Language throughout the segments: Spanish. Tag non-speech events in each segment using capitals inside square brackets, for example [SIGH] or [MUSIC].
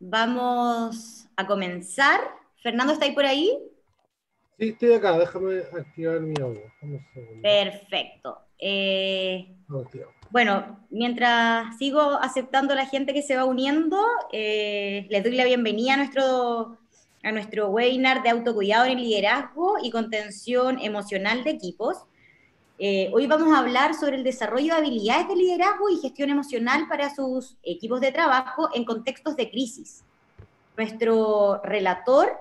Vamos a comenzar. Fernando, ¿está ahí por ahí? Sí, estoy acá. Déjame activar mi audio. Perfecto. Eh, bueno, mientras sigo aceptando a la gente que se va uniendo, eh, les doy la bienvenida a nuestro, a nuestro webinar de autocuidado en el liderazgo y contención emocional de equipos. Eh, hoy vamos a hablar sobre el desarrollo de habilidades de liderazgo y gestión emocional para sus equipos de trabajo en contextos de crisis. Nuestro relator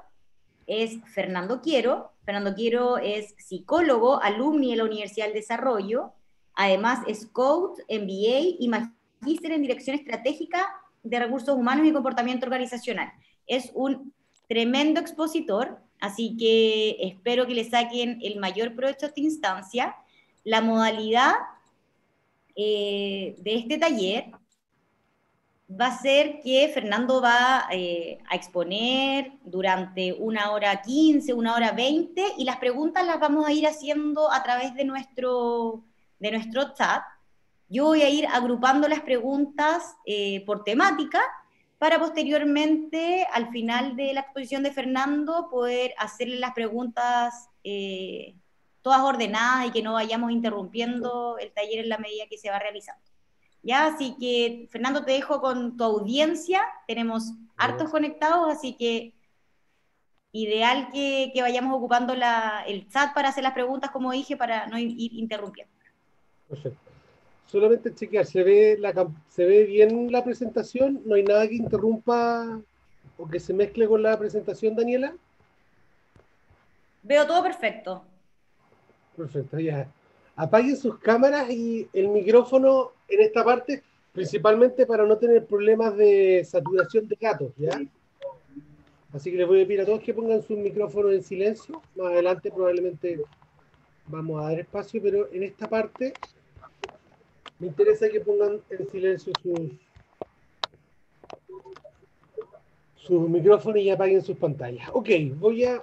es Fernando Quiero. Fernando Quiero es psicólogo, alumni de la Universidad del Desarrollo. Además es coach, MBA y magíster en dirección estratégica de recursos humanos y comportamiento organizacional. Es un tremendo expositor, así que espero que le saquen el mayor provecho a esta instancia la modalidad eh, de este taller va a ser que Fernando va eh, a exponer durante una hora 15, una hora 20 y las preguntas las vamos a ir haciendo a través de nuestro, de nuestro chat. Yo voy a ir agrupando las preguntas eh, por temática para posteriormente, al final de la exposición de Fernando, poder hacerle las preguntas todas ordenadas y que no vayamos interrumpiendo el taller en la medida que se va realizando. Ya, así que Fernando, te dejo con tu audiencia, tenemos hartos conectados, así que ideal que, que vayamos ocupando la, el chat para hacer las preguntas, como dije, para no ir interrumpiendo. Perfecto. Solamente chequear, ¿se ve, la, ¿se ve bien la presentación? ¿No hay nada que interrumpa o que se mezcle con la presentación, Daniela? Veo todo perfecto. Perfecto, ya. Apaguen sus cámaras y el micrófono en esta parte, principalmente para no tener problemas de saturación de gatos, ¿ya? Así que les voy a pedir a todos que pongan sus micrófonos en silencio. Más adelante probablemente vamos a dar espacio, pero en esta parte me interesa que pongan en silencio sus, sus micrófonos y apaguen sus pantallas. Ok, voy a,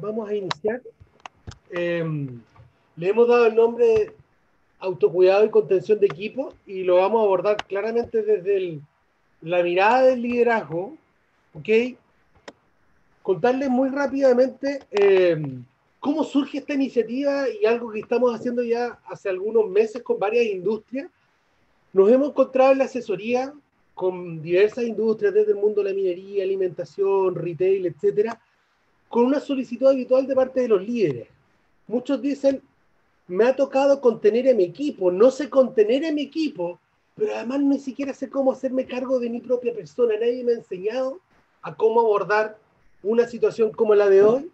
vamos a iniciar. Em, le hemos dado el nombre de autocuidado y contención de equipo y lo vamos a abordar claramente desde la mirada del liderazgo, ¿ok? Contarles muy rápidamente em, cómo surge esta iniciativa y algo que estamos haciendo ya hace algunos meses con varias industrias. Nos hemos encontrado en la asesoría con diversas industrias desde el mundo de la minería, alimentación, retail, etcétera, con una solicitud habitual de parte de los líderes. Muchos dicen, me ha tocado contener a mi equipo, no sé contener a mi equipo, pero además ni siquiera sé cómo hacerme cargo de mi propia persona. Nadie me ha enseñado a cómo abordar una situación como la de hoy.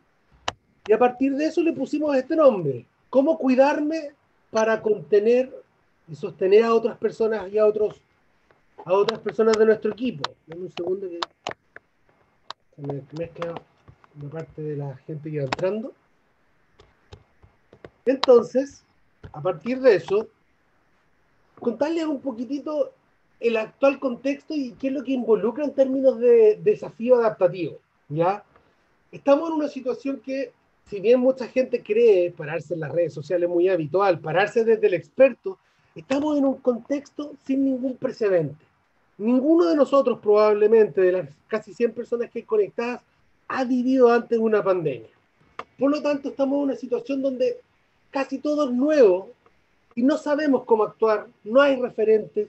Y a partir de eso le pusimos este nombre, cómo cuidarme para contener y sostener a otras personas y a otros a otras personas de nuestro equipo. Dame un segundo que se me mezcla una parte de la gente que entrando. Entonces, a partir de eso, contarles un poquitito el actual contexto y qué es lo que involucra en términos de desafío adaptativo. ¿ya? Estamos en una situación que, si bien mucha gente cree pararse en las redes sociales muy habitual, pararse desde el experto, estamos en un contexto sin ningún precedente. Ninguno de nosotros probablemente, de las casi 100 personas que hay conectadas, ha vivido antes una pandemia. Por lo tanto, estamos en una situación donde casi todo es nuevo y no sabemos cómo actuar, no hay referentes,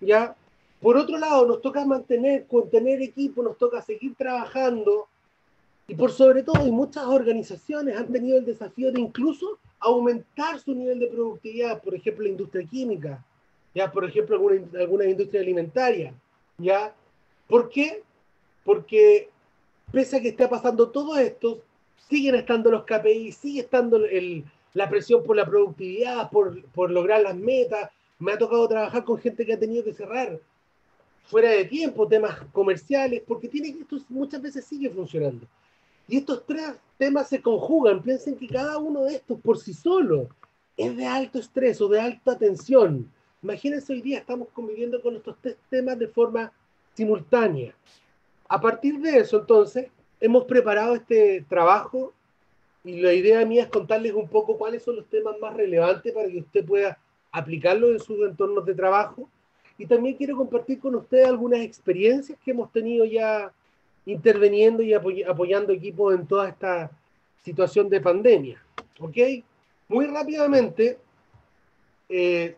¿ya? Por otro lado, nos toca mantener, contener equipo, nos toca seguir trabajando y por sobre todo, y muchas organizaciones han tenido el desafío de incluso aumentar su nivel de productividad, por ejemplo, la industria química, ya, por ejemplo, alguna, alguna industria alimentaria, ¿ya? ¿Por qué? Porque pese a que está pasando todo esto, siguen estando los KPI, sigue estando el, la presión por la productividad, por, por lograr las metas. Me ha tocado trabajar con gente que ha tenido que cerrar fuera de tiempo, temas comerciales, porque tiene esto muchas veces sigue funcionando. Y estos tres temas se conjugan. Piensen que cada uno de estos por sí solo es de alto estrés o de alta tensión. Imagínense hoy día estamos conviviendo con estos tres temas de forma simultánea. A partir de eso, entonces, hemos preparado este trabajo y la idea mía es contarles un poco cuáles son los temas más relevantes para que usted pueda aplicarlos en sus entornos de trabajo y también quiero compartir con ustedes algunas experiencias que hemos tenido ya interviniendo y apoyando equipos en toda esta situación de pandemia. ¿Ok? Muy rápidamente, eh,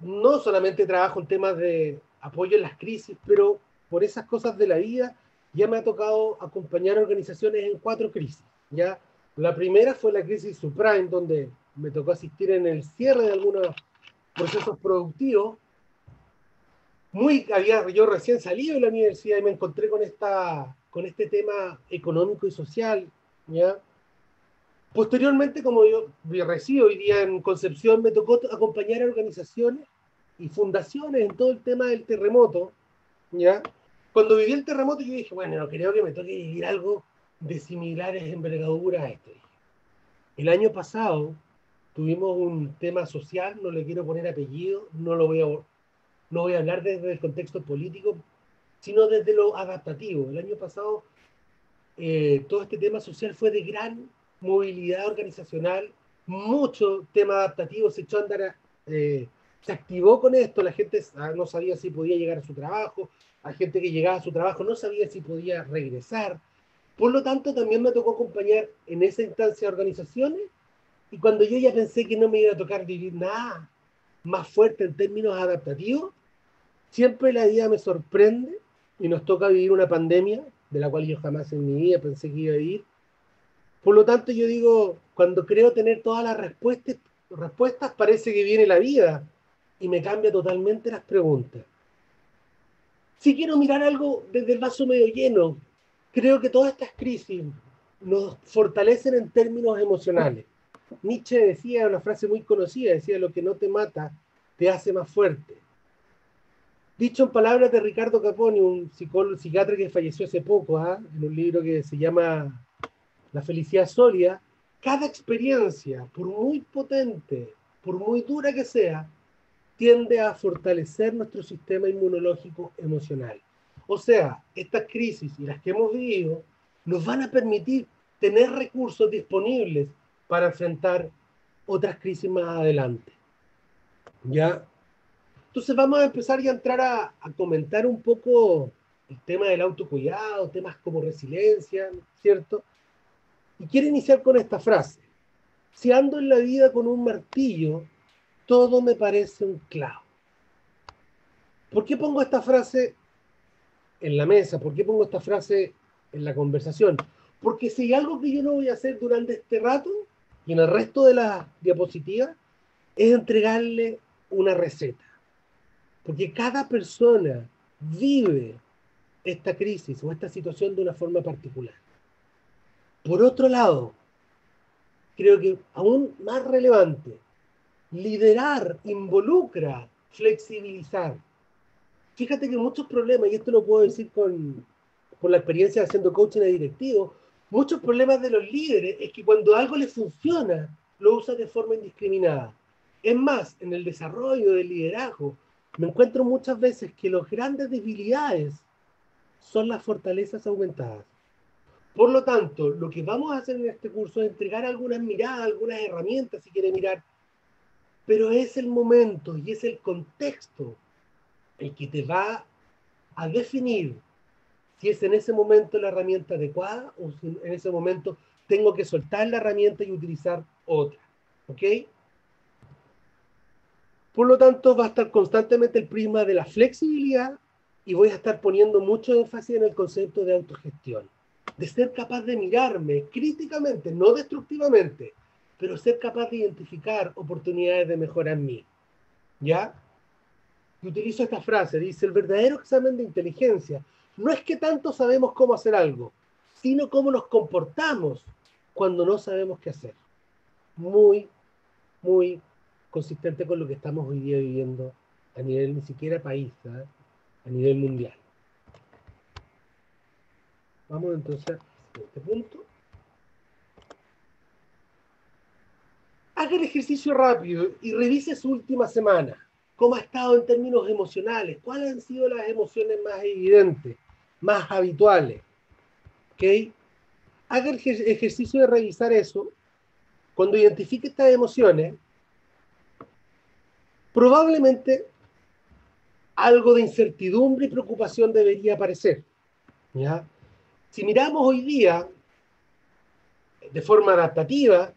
no solamente trabajo en temas de apoyo en las crisis, pero por esas cosas de la vida ya me ha tocado acompañar organizaciones en cuatro crisis. ¿ya? La primera fue la crisis subprime, donde me tocó asistir en el cierre de algunos procesos productivos. Muy, había, yo recién salido de la universidad y me encontré con, esta, con este tema económico y social. ¿ya? Posteriormente, como yo resido hoy día en Concepción, me tocó acompañar a organizaciones y fundaciones en todo el tema del terremoto. ¿ya? Cuando viví el terremoto, yo dije, bueno, no creo que me toque vivir algo de similares envergaduras a esto. El año pasado tuvimos un tema social, no le quiero poner apellido, no lo voy a, no voy a hablar desde el contexto político, sino desde lo adaptativo. El año pasado eh, todo este tema social fue de gran movilidad organizacional, mucho tema adaptativo, se echó a andar, eh, se activó con esto, la gente no sabía si podía llegar a su trabajo, hay gente que llegaba a su trabajo no sabía si podía regresar. Por lo tanto, también me tocó acompañar en esa instancia organizaciones y cuando yo ya pensé que no me iba a tocar vivir nada más fuerte en términos adaptativos, siempre la vida me sorprende y nos toca vivir una pandemia de la cual yo jamás en mi vida pensé que iba a vivir. Por lo tanto, yo digo, cuando creo tener todas las respuestas, respuestas parece que viene la vida y me cambia totalmente las preguntas. Si quiero mirar algo desde el vaso medio lleno, creo que todas estas crisis nos fortalecen en términos emocionales. Nietzsche decía una frase muy conocida, decía, lo que no te mata te hace más fuerte. Dicho en palabras de Ricardo Caponi, un psicólogo, psiquiatra que falleció hace poco, ¿ah? en un libro que se llama La felicidad sólida, cada experiencia, por muy potente, por muy dura que sea, tiende a fortalecer nuestro sistema inmunológico emocional. O sea, estas crisis y las que hemos vivido nos van a permitir tener recursos disponibles para enfrentar otras crisis más adelante. ¿Ya? Entonces vamos a empezar ya a entrar a, a comentar un poco el tema del autocuidado, temas como resiliencia, ¿cierto? Y quiero iniciar con esta frase. Si ando en la vida con un martillo, todo me parece un clavo. ¿Por qué pongo esta frase en la mesa? ¿Por qué pongo esta frase en la conversación? Porque si hay algo que yo no voy a hacer durante este rato y en el resto de la diapositiva, es entregarle una receta. Porque cada persona vive esta crisis o esta situación de una forma particular. Por otro lado, creo que aún más relevante, liderar involucra flexibilizar. Fíjate que muchos problemas, y esto lo puedo decir con, la experiencia haciendo coaching a directivos, muchos problemas de los líderes es que cuando algo les funciona, lo usan de forma indiscriminada. Es más, en el desarrollo del liderazgo, me encuentro muchas veces que las grandes debilidades son las fortalezas aumentadas. Por lo tanto, lo que vamos a hacer en este curso es entregar algunas miradas, algunas herramientas, si quiere mirar pero es el momento y es el contexto el que te va a definir si es en ese momento la herramienta adecuada o si en ese momento tengo que soltar la herramienta y utilizar otra. ¿Ok? Por lo tanto, va a estar constantemente el prisma de la flexibilidad y voy a estar poniendo mucho énfasis en el concepto de autogestión, de ser capaz de mirarme críticamente, no destructivamente, pero ser capaz de identificar oportunidades de mejora en mí. ¿Ya? Y utilizo esta frase, dice, el verdadero examen de inteligencia no es que tanto sabemos cómo hacer algo, sino cómo nos comportamos cuando no sabemos qué hacer. Muy, muy consistente con lo que estamos hoy día viviendo a nivel ni siquiera país, ¿eh? a nivel mundial. Vamos entonces a este punto. haga el ejercicio rápido y revise su última semana. ¿Cómo ha estado en términos emocionales? ¿Cuáles han sido las emociones más evidentes, más habituales? ¿Ok? Haga el ejercicio de revisar eso. Cuando identifique estas emociones, probablemente algo de incertidumbre y preocupación debería aparecer. ¿ya? Si miramos hoy día, de forma adaptativa,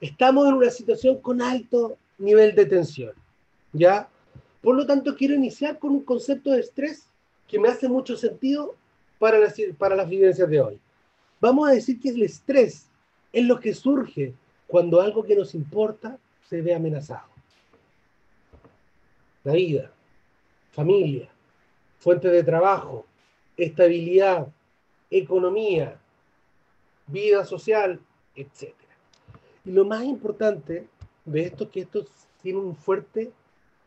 estamos en una situación con alto nivel de tensión. ¿ya? Por lo tanto, quiero iniciar con un concepto de estrés que me hace mucho sentido para las, vivencias de hoy. Vamos a decir que el estrés es lo que surge cuando algo que nos importa se ve amenazado. La vida, familia, fuente de trabajo, estabilidad, economía, vida social, etc. Y lo más importante de esto es que esto tiene un fuerte,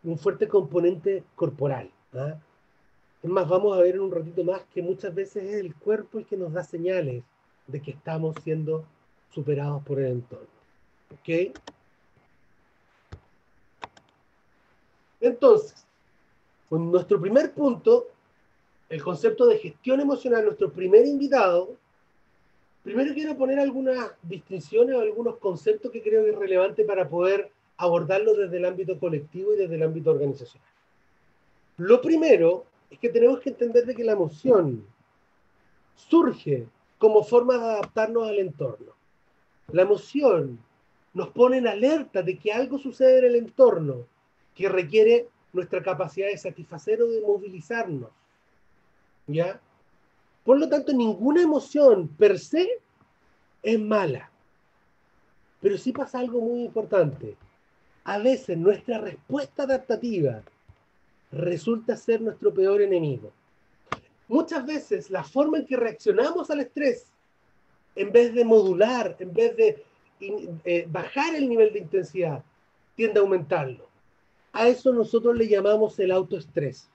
un fuerte componente corporal. ¿ah? Es más, vamos a ver en un ratito más que muchas veces es el cuerpo el que nos da señales de que estamos siendo superados por el entorno. ¿Ok? Entonces, con nuestro primer punto, el concepto de gestión emocional, nuestro primer invitado, primero quiero poner algunas distinciones o algunos conceptos que creo que es relevante para poder abordarlo desde el ámbito colectivo y desde el ámbito organizacional. Lo primero es que tenemos que entender de que la emoción surge como forma de adaptarnos al entorno. La emoción nos pone en alerta de que algo sucede en el entorno que requiere nuestra capacidad de satisfacer o de movilizarnos. ¿Ya? Por lo tanto, ninguna emoción per se es mala. Pero sí pasa algo muy importante. A veces nuestra respuesta adaptativa resulta ser nuestro peor enemigo. Muchas veces la forma en que reaccionamos al estrés, en vez de modular, en vez de eh, bajar el nivel de intensidad, tiende a aumentarlo. A eso nosotros le llamamos el autoestrés.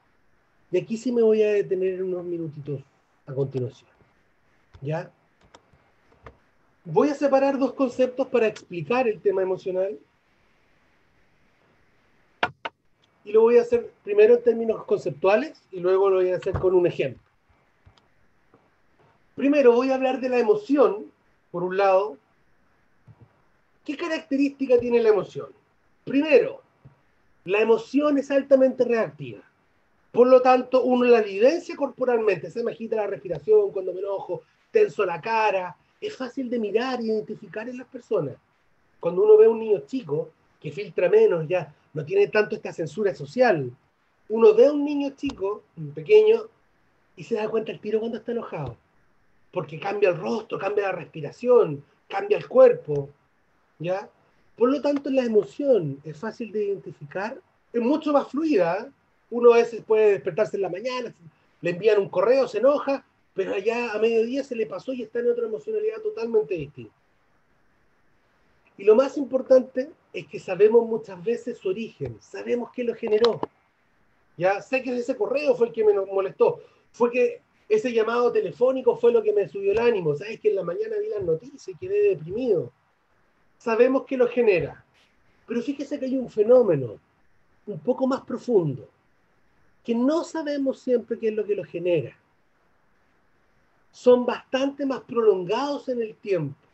Y aquí sí me voy a detener unos minutitos a continuación. ¿Ya? Voy a separar dos conceptos para explicar el tema emocional y lo voy a hacer primero en términos conceptuales y luego lo voy a hacer con un ejemplo. Primero voy a hablar de la emoción, por un lado. ¿Qué característica tiene la emoción? Primero, la emoción es altamente reactiva. Por lo tanto, uno la evidencia corporalmente, se me agita la respiración cuando me enojo, tenso la cara, es fácil de mirar e identificar en las personas. Cuando uno ve a un niño chico que filtra menos, ya no tiene tanto esta censura social. Uno ve a un niño chico, un pequeño, y se da cuenta el tiro cuando está enojado. Porque cambia el rostro, cambia la respiración, cambia el cuerpo. ¿Ya? Por lo tanto, la emoción es fácil de identificar, es mucho más fluida. Uno a veces puede despertarse en la mañana, le envían un correo, se enoja, pero allá a mediodía se le pasó y está en otra emocionalidad totalmente distinta. Y lo más importante es que sabemos muchas veces su origen, sabemos qué lo generó. Ya sé que ese correo fue el que me molestó, fue que ese llamado telefónico fue lo que me subió el ánimo, sabes que en la mañana vi las noticias y quedé deprimido. Sabemos qué lo genera, pero fíjese que hay un fenómeno un poco más profundo, que no sabemos siempre qué es lo que lo genera. Son bastante más prolongados en el tiempo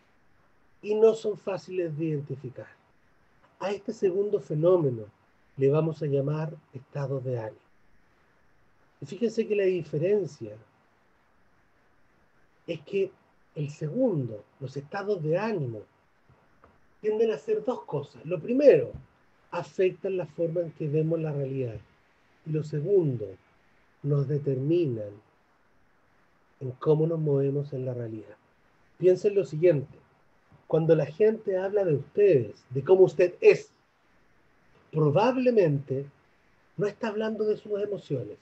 y no son fáciles de identificar. A este segundo fenómeno le vamos a llamar estado de ánimo. Y fíjense que la diferencia es que el segundo, los estados de ánimo, tienden a hacer dos cosas. Lo primero, afectan la forma en que vemos la realidad. Y lo segundo, nos determinan en cómo nos movemos en la realidad. Piensen lo siguiente, cuando la gente habla de ustedes, de cómo usted es, probablemente no está hablando de sus emociones,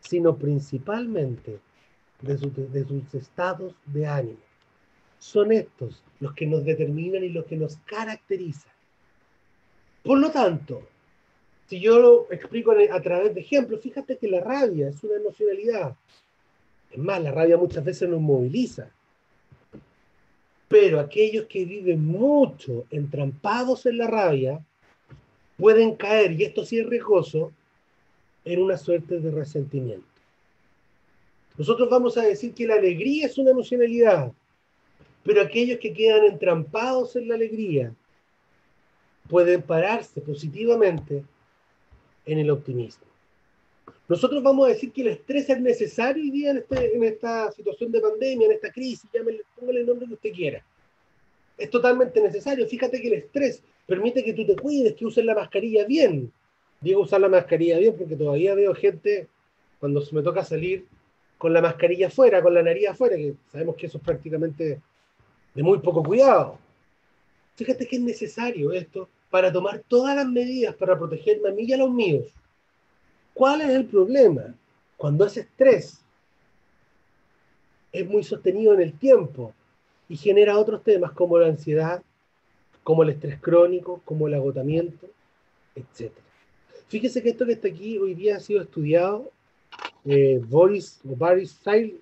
sino principalmente de, sus estados de ánimo. Son estos los que nos determinan y los que nos caracterizan. Por lo tanto, si yo lo explico a través de ejemplos, fíjate que la rabia es una emocionalidad. Es más, la rabia muchas veces nos moviliza. Pero aquellos que viven mucho entrampados en la rabia pueden caer, y esto sí es riesgoso, en una suerte de resentimiento. Nosotros vamos a decir que la alegría es una emocionalidad, pero aquellos que quedan entrampados en la alegría pueden pararse positivamente en el optimismo. Nosotros vamos a decir que el estrés es necesario hoy día en, este, en esta situación de pandemia, en esta crisis, llámele, póngale el nombre que usted quiera. Es totalmente necesario. Fíjate que el estrés permite que tú te cuides, que uses la mascarilla bien. Digo usar la mascarilla bien porque todavía veo gente cuando me toca salir con la mascarilla afuera, con la nariz afuera, que sabemos que eso es prácticamente de muy poco cuidado. Fíjate que es necesario esto para tomar todas las medidas para protegerme a mí y a los míos. ¿Cuál es el problema? Cuando ese estrés es muy sostenido en el tiempo y genera otros temas como la ansiedad, como el estrés crónico, como el agotamiento, etc. Fíjese que esto que está aquí hoy día ha sido estudiado, eh, Boris o Boris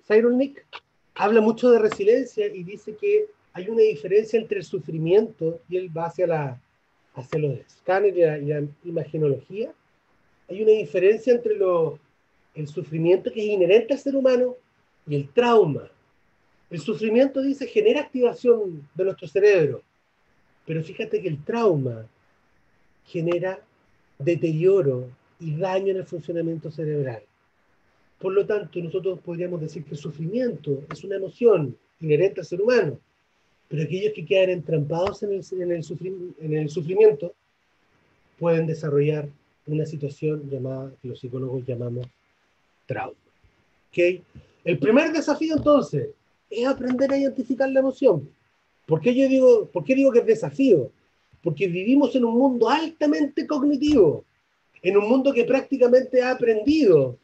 Cyrulnik habla mucho de resiliencia y dice que hay una diferencia entre el sufrimiento y él va hacia, la, hacia los escáneres y la, imaginología. Hay una diferencia entre lo, el sufrimiento que es inherente al ser humano y el trauma. El sufrimiento, dice, genera activación de nuestro cerebro, pero fíjate que el trauma genera deterioro y daño en el funcionamiento cerebral. Por lo tanto, nosotros podríamos decir que el sufrimiento es una emoción inherente al ser humano, pero aquellos que quedan entrampados en el, en el, en el sufrimiento pueden desarrollar una situación llamada, que los psicólogos llamamos trauma. ¿Okay? El primer desafío entonces es aprender a identificar la emoción. ¿Por qué yo digo, por qué digo que es desafío? Porque vivimos en un mundo altamente cognitivo, en un mundo que prácticamente ha aprendido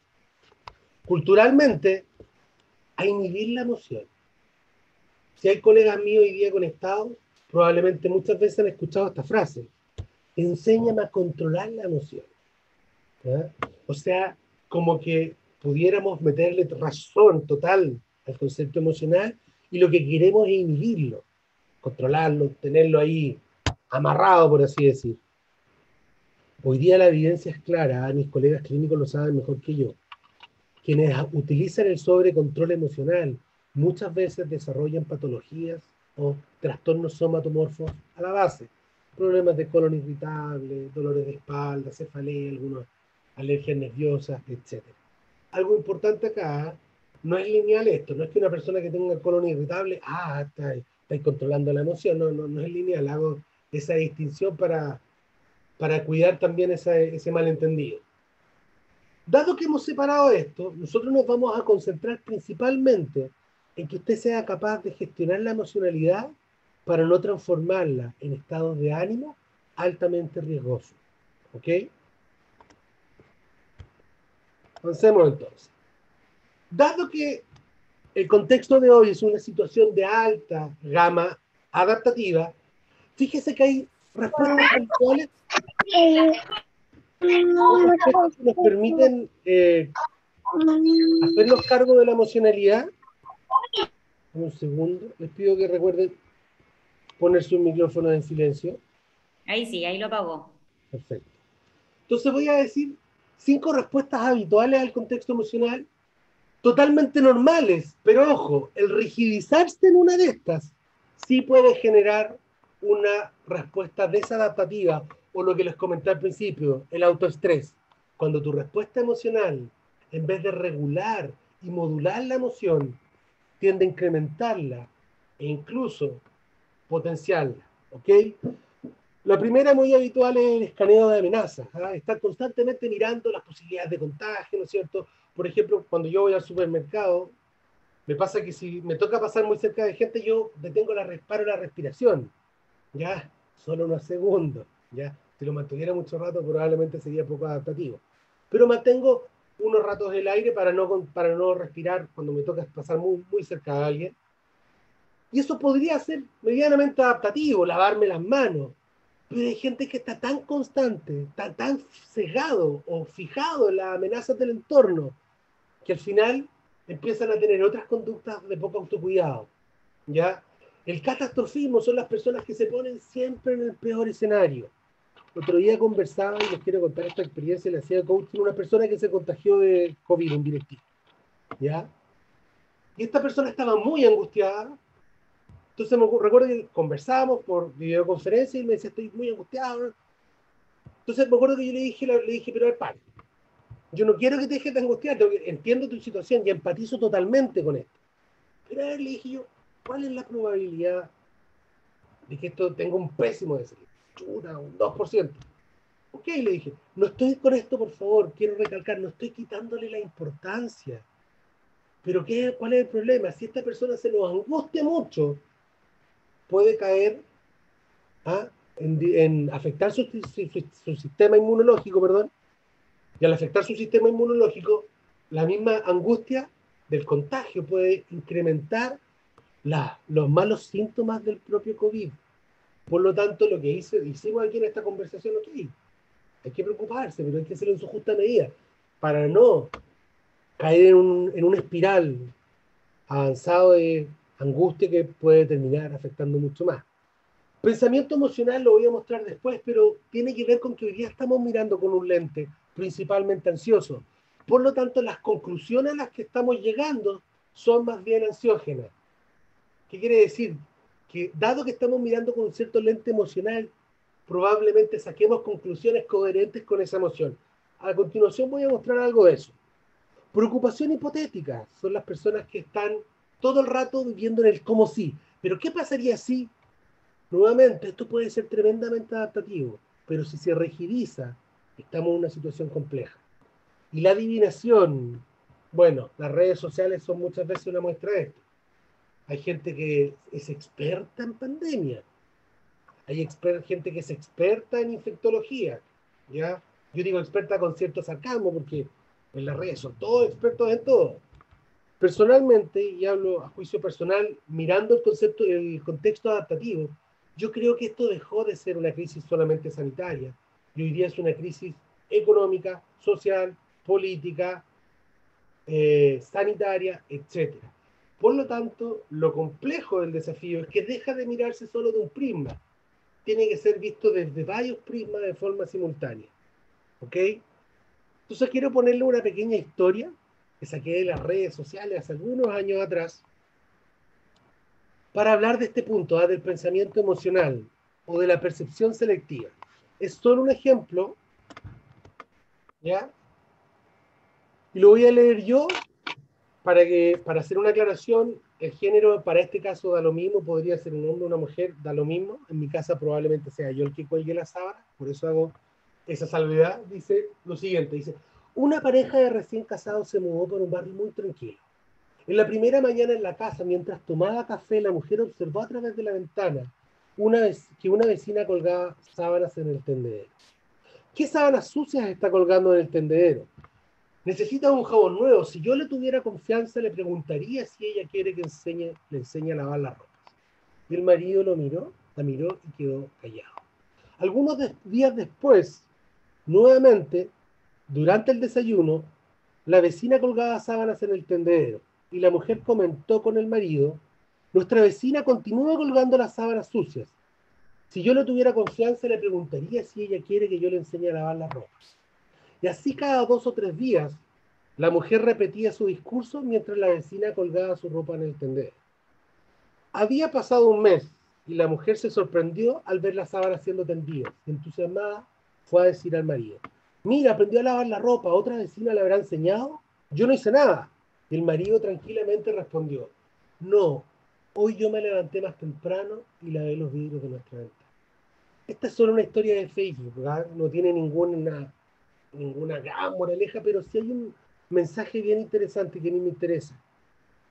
culturalmente a inhibir la emoción. Si hay colegas míos hoy día conectados, probablemente muchas veces han escuchado esta frase. Enséñame a controlar la emoción. O sea, como que pudiéramos meterle razón total al concepto emocional y lo que queremos es inhibirlo controlarlo, tenerlo ahí amarrado, por así decir. Hoy día la evidencia es clara, ¿eh? mis colegas clínicos lo saben mejor que yo. Quienes utilizan el sobrecontrol emocional muchas veces desarrollan patologías o trastornos somatomorfos a la base. Problemas de colon irritable, dolores de espalda, cefalea, algunas alergias nerviosas, etc. Algo importante acá, no es lineal esto, no es que una persona que tenga colon irritable, ah, está estáis controlando la emoción, no, no, no es lineal, hago esa distinción para, para cuidar también ese malentendido. Dado que hemos separado esto, nosotros nos vamos a concentrar principalmente en que usted sea capaz de gestionar la emocionalidad para no transformarla en estados de ánimo altamente riesgosos. ¿Ok? Avancemos entonces. Dado que el contexto de hoy es una situación de alta gama adaptativa, fíjese que hay respuestas habituales que nos permiten eh, hacernos cargo de la emocionalidad. Un segundo, les pido que recuerden poner su micrófono en silencio. Ahí sí, ahí lo apagó. Perfecto. Entonces voy a decir cinco respuestas habituales al contexto emocional totalmente normales, pero ojo, el rigidizarse en una de estas sí puede generar una respuesta desadaptativa o lo que les comenté al principio, el autoestrés. Cuando tu respuesta emocional, en vez de regular y modular la emoción, tiende a incrementarla e incluso potenciarla. ¿Ok? La primera muy habitual es el escaneo de amenazas. ¿ah? Estar constantemente mirando las posibilidades de contagio, ¿no es cierto? Por ejemplo, cuando yo voy al supermercado, me pasa que si me toca pasar muy cerca de gente, yo detengo la, paro la respiración. Ya, solo unos segundos. Ya, si lo mantuviera mucho rato, probablemente sería poco adaptativo. Pero mantengo unos ratos el aire para no, para no respirar cuando me toca pasar muy, muy cerca de alguien. Y eso podría ser medianamente adaptativo, lavarme las manos. Pero hay gente que está tan constante, está tan cegado o fijado en las amenazas del entorno, que al final empiezan a tener otras conductas de poco autocuidado. ¿ya? El catastrofismo son las personas que se ponen siempre en el peor escenario. Otro día conversaba y les quiero contar esta experiencia, le hacía coaching una persona que se contagió de COVID en directivo. ¿Ya? Y esta persona estaba muy angustiada. Entonces me recuerdo que conversábamos por videoconferencia y me decía, estoy muy angustiado. Entonces me acuerdo que yo le dije, le dije pero al padre, yo no quiero que te dejes de angustiar, entiendo tu situación y empatizo totalmente con esto. Pero a ver, le dije yo, ¿cuál es la probabilidad de que esto tenga un pésimo desempeño? Chuta, un 2%. Ok, le dije, no estoy con esto, por favor, quiero recalcar, no estoy quitándole la importancia. Pero ¿qué, ¿cuál es el problema? Si esta persona se nos angustia mucho, puede caer ¿ah? en, afectar su, su, sistema inmunológico, perdón, y al afectar su sistema inmunológico, la misma angustia del contagio puede incrementar la, los malos síntomas del propio COVID. Por lo tanto, lo que hice, hicimos aquí en esta conversación, ok, hay que preocuparse, pero hay que hacerlo en su justa medida, para no caer en, un, en una espiral avanzado de angustia que puede terminar afectando mucho más. Pensamiento emocional lo voy a mostrar después, pero tiene que ver con que hoy día estamos mirando con un lente principalmente ansioso. Por lo tanto, las conclusiones a las que estamos llegando son más bien ansiógenas. ¿Qué quiere decir? Que dado que estamos mirando con cierto lente emocional, probablemente saquemos conclusiones coherentes con esa emoción. A continuación voy a mostrar algo de eso. Preocupación hipotética son las personas que están todo el rato viviendo en el como si. Pero ¿qué pasaría si, nuevamente, esto puede ser tremendamente adaptativo, pero si se rigidiza, estamos en una situación compleja. Y la adivinación, bueno, las redes sociales son muchas veces una muestra de esto. Hay gente que es experta en pandemia. Hay gente que es experta en infectología. ¿ya? Yo digo experta con cierto sarcasmo porque en las redes son todos expertos en todo. Personalmente, y hablo a juicio personal, mirando el concepto, el contexto adaptativo, yo creo que esto dejó de ser una crisis solamente sanitaria y hoy día es una crisis económica, social, política, eh, sanitaria, etc. Por lo tanto, lo complejo del desafío es que deja de mirarse solo de un prisma, tiene que ser visto desde varios prismas de forma simultánea. ¿Ok? Entonces quiero ponerle una pequeña historia que saqué de las redes sociales hace algunos años atrás para hablar de este punto, ¿ah? del pensamiento emocional o de la percepción selectiva. Es solo un ejemplo, ¿ya? Y lo voy a leer yo para, que, para hacer una aclaración. El género para este caso da lo mismo, podría ser un hombre o una mujer, da lo mismo. En mi casa probablemente sea yo el que cuelgue la sábana, por eso hago esa salvedad. Dice lo siguiente, dice, una pareja de recién casados se mudó por un barrio muy tranquilo. En la primera mañana en la casa, mientras tomaba café, la mujer observó a través de la ventana una vez, que una vecina colgaba sábanas en el tendedero. ¿Qué sábanas sucias está colgando en el tendedero? Necesita un jabón nuevo. Si yo le tuviera confianza, le preguntaría si ella quiere que enseñe, le enseñe a lavar las ropas. El marido lo miró, la miró y quedó callado. Algunos días después, nuevamente, durante el desayuno, la vecina colgaba sábanas en el tendedero y la mujer comentó con el marido, nuestra vecina continúa colgando las sábanas sucias. Si yo no tuviera confianza, le preguntaría si ella quiere que yo le enseñe a lavar las ropas. Y así cada dos o tres días, la mujer repetía su discurso mientras la vecina colgaba su ropa en el tendedero. Había pasado un mes y la mujer se sorprendió al ver las sábanas siendo tendidas. Entusiasmada, fue a decir al marido, mira, aprendió a lavar la ropa, ¿otra vecina le habrá enseñado? Yo no hice nada. El marido tranquilamente respondió, no, hoy yo me levanté más temprano y lavé los vidrios de nuestra ventana. Esta es solo una historia de Facebook, ¿verdad? no tiene ninguna, ninguna gran moraleja, pero sí hay un mensaje bien interesante que a mí me interesa.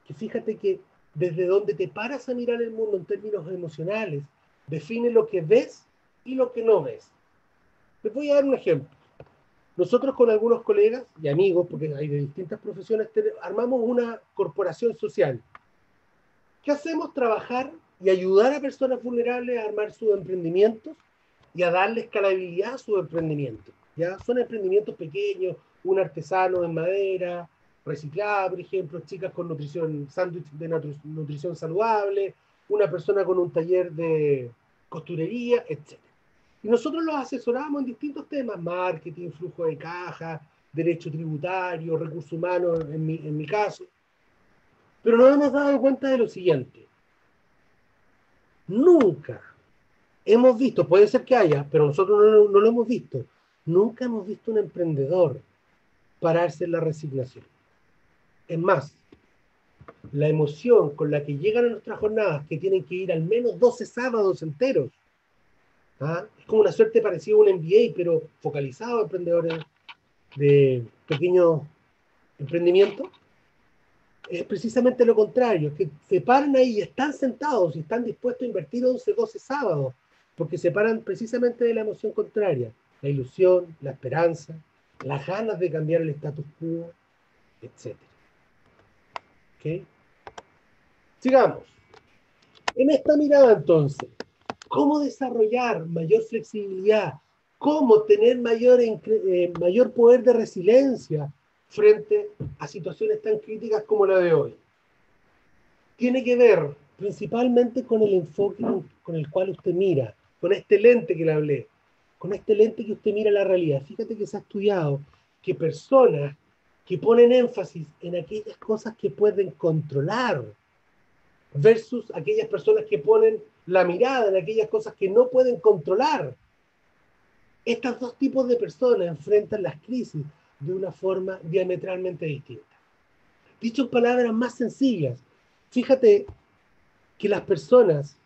Que fíjate que desde donde te paras a mirar el mundo en términos emocionales, define lo que ves y lo que no ves. Les voy a dar un ejemplo. Nosotros con algunos colegas y amigos, porque hay de distintas profesiones, armamos una corporación social. ¿Qué hacemos? Trabajar y ayudar a personas vulnerables a armar sus emprendimientos y a darle escalabilidad a sus emprendimientos. ¿ya? Son emprendimientos pequeños, un artesano en madera, reciclada, por ejemplo, chicas con nutrición, sándwich de nutrición saludable, una persona con un taller de costurería, etc. Y nosotros los asesoramos en distintos temas, marketing, flujo de caja, derecho tributario, recursos humanos, en mi, en mi caso. Pero nos hemos dado cuenta de lo siguiente. Nunca hemos visto, puede ser que haya, pero nosotros no, lo hemos visto, nunca hemos visto un emprendedor pararse en la resignación. Es más, la emoción con la que llegan a nuestras jornadas, que tienen que ir al menos 12 sábados enteros, ¿ah? es como una suerte parecida a un MBA, pero focalizado a emprendedores de pequeños emprendimientos, es precisamente lo contrario, que se paran ahí y están sentados y están dispuestos a invertir 11, 12 sábados, porque se paran precisamente de la emoción contraria, la ilusión, la esperanza, las ganas de cambiar el status quo, etc. ¿Okay? Sigamos. En esta mirada entonces, ¿cómo desarrollar mayor flexibilidad? ¿Cómo tener mayor, eh, mayor poder de resiliencia frente a situaciones tan críticas como la de hoy? Tiene que ver principalmente con el enfoque con el cual usted mira, con este lente que le hablé, con este lente que usted mira la realidad. Fíjate que se ha estudiado que personas que ponen énfasis en aquellas cosas que pueden controlar versus aquellas personas que ponen la mirada en aquellas cosas que no pueden controlar. Estos dos tipos de personas enfrentan las crisis de una forma diametralmente distinta. Dicho en palabras más sencillas, fíjate que las personas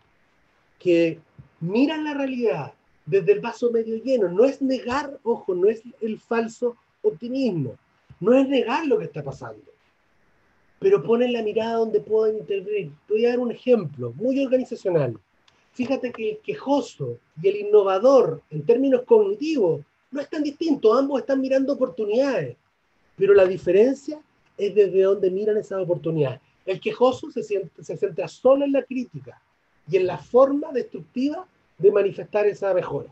que miran la realidad desde el vaso medio lleno, no es negar, ojo, no es el falso optimismo, no es negar lo que está pasando, pero ponen la mirada donde pueden intervenir. Voy a dar un ejemplo muy organizacional. Fíjate que el quejoso y el innovador en términos cognitivos no es tan distinto, ambos están mirando oportunidades, pero la diferencia es desde dónde miran esas oportunidades. El quejoso se, centra solo en la crítica y en la forma destructiva de manifestar esa mejora.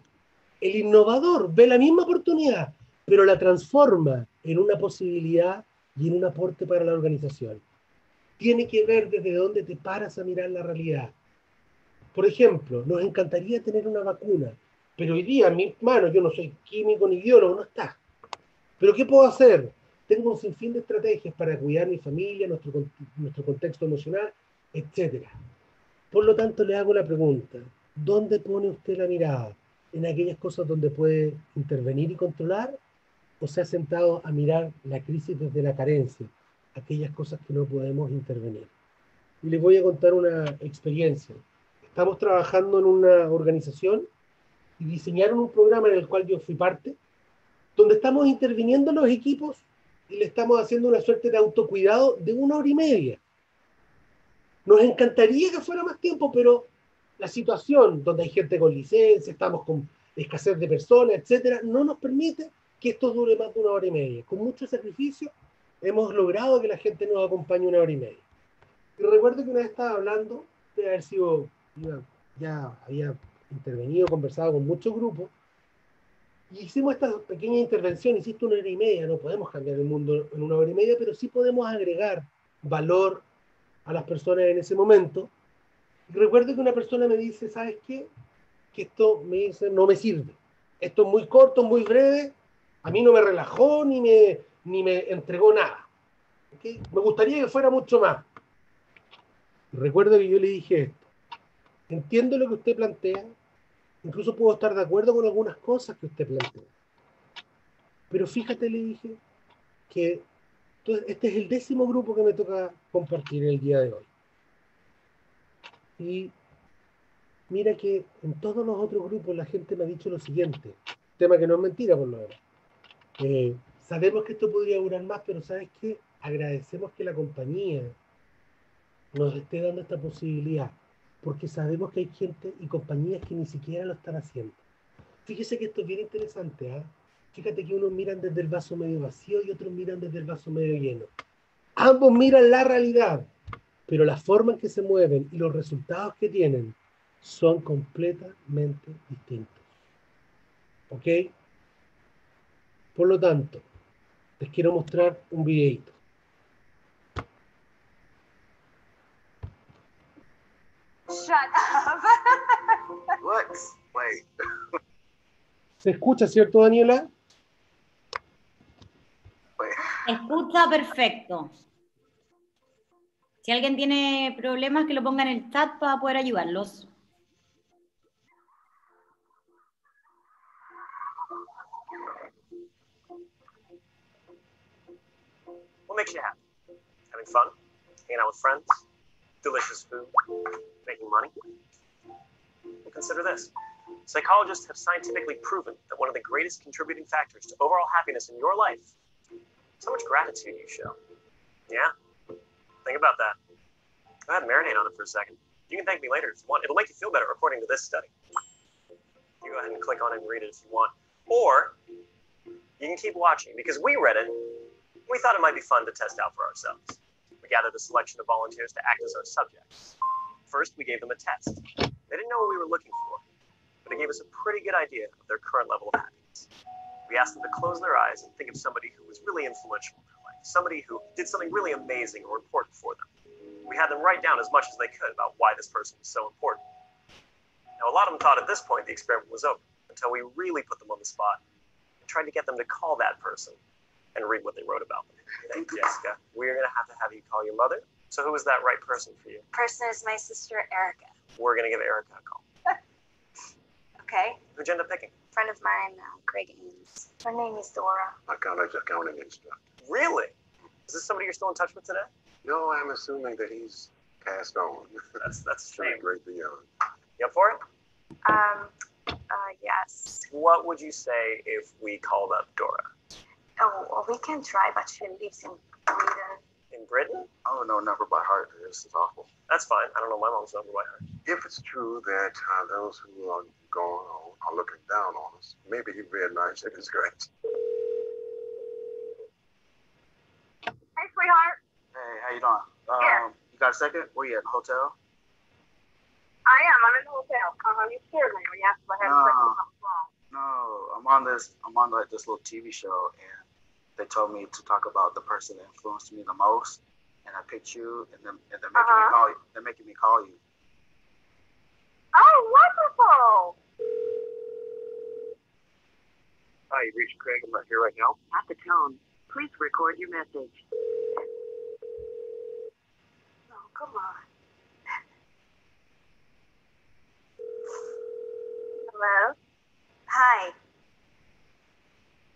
El innovador ve la misma oportunidad, pero la transforma en una posibilidad y en un aporte para la organización. Tiene que ver desde dónde te paras a mirar la realidad. Por ejemplo, nos encantaría tener una vacuna, pero hoy día, mi mano, yo no soy químico ni biólogo, no está. Pero ¿qué puedo hacer? Tengo un sinfín de estrategias para cuidar mi familia, nuestro, nuestro contexto emocional, etc. Por lo tanto, le hago la pregunta, ¿dónde pone usted la mirada? ¿En aquellas cosas donde puede intervenir y controlar? ¿O se ha sentado a mirar la crisis desde la carencia? Aquellas cosas que no podemos intervenir. Y les voy a contar una experiencia. Estamos trabajando en una organización y diseñaron un programa en el cual yo fui parte, donde estamos interviniendo los equipos y le estamos haciendo una suerte de autocuidado de una hora y media. Nos encantaría que fuera más tiempo, pero la situación donde hay gente con licencia, estamos con escasez de personas, etcétera, no nos permite que esto dure más de una hora y media. Con mucho sacrificio hemos logrado que la gente nos acompañe una hora y media. Y recuerdo que una vez estaba hablando de haber sido, ya había intervenido, conversado con muchos grupos, y hicimos esta pequeña intervención, hiciste una hora y media, no podemos cambiar el mundo en una hora y media, pero sí podemos agregar valor a las personas en ese momento recuerdo que una persona me dice, ¿sabes qué? Que esto me dice, no me sirve. Esto es muy corto, muy breve, a mí no me relajó ni me, ni me entregó nada. Me gustaría que fuera mucho más. Recuerdo que yo le dije esto. Entiendo lo que usted plantea, incluso puedo estar de acuerdo con algunas cosas que usted plantea. Pero fíjate, le dije, que este es el décimo grupo que me toca compartir el día de hoy. Y mira que en todos los otros grupos la gente me ha dicho lo siguiente, tema que no es mentira por lo menos. Eh, sabemos que esto podría durar más, pero ¿sabes qué? Agradecemos que la compañía nos esté dando esta posibilidad, porque sabemos que hay gente y compañías que ni siquiera lo están haciendo. Fíjese que esto es bien interesante, ¿ah? Fíjate que unos miran desde el vaso medio vacío y otros miran desde el vaso medio lleno. Ambos miran la realidad, pero la forma en que se mueven y los resultados que tienen son completamente distintos. ¿Ok? Por lo tanto, les quiero mostrar un videito. Shut [LAUGHS] up. ¿Se escucha, cierto, Daniela? Escucha perfecto. Si alguien tiene problemas, que lo ponga en el chat para poder ayudarlos. What makes you happy? Having fun? Hanging out with friends? Delicious food? Making money? Well, consider this. Psychologists have scientifically proven that one of the greatest contributing factors to overall happiness in your life is how much gratitude you show. Yeah? Think about that. Go ahead and marinate on it for a second. You can thank me later if you want. It'll make you feel better according to this study. You go ahead and click on it and read it if you want. Or you can keep watching because we read it. We thought it might be fun to test out for ourselves. Gathered a selection of volunteers to act as our subjects. First, we gave them a test. They didn't know what we were looking for, but it gave us a pretty good idea of their current level of happiness. We asked them to close their eyes and think of somebody who was really influential in their life, somebody who did something really amazing or important for them. We had them write down as much as they could about why this person was so important. Now, a lot of them thought at this point the experiment was over until we really put them on the spot and tried to get them to call that person and read what they wrote about them. Thank you, Jessica. We're going to have to have you call your mother. So, who is that right person for you? Person is my sister Erica. We're going to give Erica a call. [LAUGHS] okay. Who'd you end up picking? Friend of mine, uh, Craig Ames. Her name is Dora. My college accounting instructor. Really? Is this somebody you're still in touch with today? No, I'm assuming that he's passed on. [LAUGHS] That's that's a to shame. the great beyond. You up for it? Um, uh, yes. What would you say if we called up Dora? Oh, we can try, but she lives in Sweden. In Britain? Oh, no, never by heart. This is awful. That's fine. I don't know my mom's number by heart. If it's true that uh, those who are gone on are looking down on us, maybe he'd be a nice in his grades. Hey, sweetheart. Hey, how you doing? Um, Yeah. You got a second? Where you at? Hotel? I am. I'm in the hotel. Uh-huh. You scared me when you asked if I had a No. second. No, I'm on this. I'm on like this little TV show, and they told me to talk about the person that influenced me the most. And I picked you, and then and they're making Uh-huh. me call you. They're making me call you. Oh, wonderful. Hi, you reached Craig. I'm not here right now. At the tone, please record your message. Oh, come on. Hello? Hi,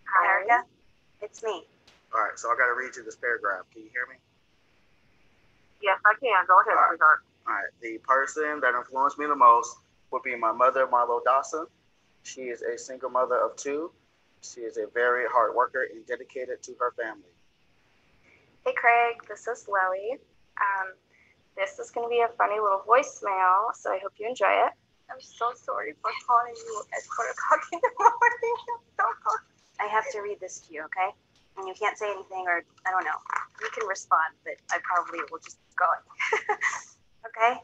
Hi. Erica. It's me. All right, so I got to read you this paragraph. Can you hear me? Yes, I can. Go ahead, All right. sweetheart. All right. The person that influenced me the most would be my mother, Marlo Dawson. She is a single mother of two. She is a very hard worker and dedicated to her family. Hey, Craig. This is Lily. Um, this is going to be a funny little voicemail, so I hope you enjoy it. I'm so sorry for calling you at 4 o'clock in the [LAUGHS] morning. I'm so sorry. I have to read this to you, okay? And you can't say anything, or I don't know. You can respond, but I probably will just go. [LAUGHS] okay?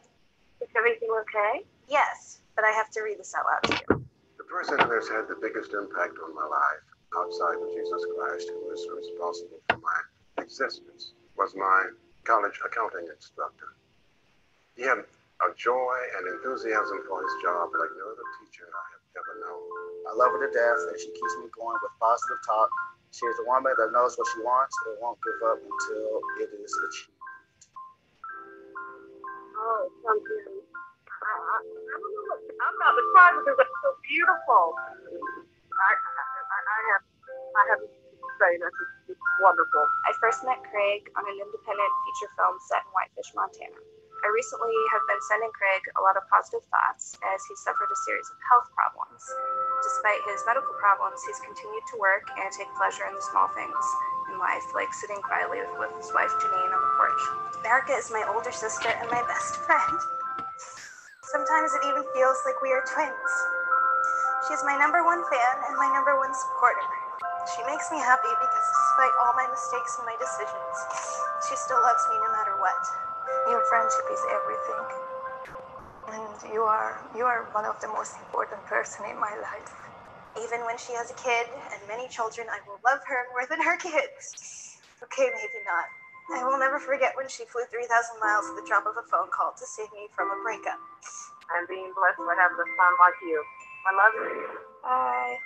Is everything okay? Yes, but I have to read this out loud to you. The person who has had the biggest impact on my life, outside of Jesus Christ, who is responsible for my existence, was my college accounting instructor. He had a joy and enthusiasm for his job like no other teacher I have ever known. I love her to death, and she keeps me going with positive talk. She is a woman that knows what she wants and won't give up until it is achieved. Oh, something. I, I, I don't know what, I'm about to cry because it's so beautiful. I, I, I have, I have to say that it's, it's wonderful. I first met Craig on an independent feature film set in Whitefish, Montana. I recently have been sending Craig a lot of positive thoughts as he suffered a series of health problems. Despite his medical problems, he's continued to work and take pleasure in the small things in life, like sitting quietly with, his wife Janine on the porch. Erica is my older sister and my best friend. Sometimes it even feels like we are twins. She's my number one fan and my number one supporter. She makes me happy because despite all my mistakes and my decisions, she still loves me no matter what. Your friendship is everything. And you are you are one of the most important person in my life. Even when she has a kid and many children, I will love her more than her kids. Okay, maybe not. I will never forget when she flew 3,000 miles at the drop of a phone call to save me from a breakup. I'm being blessed with having a son like you. I love you. Bye.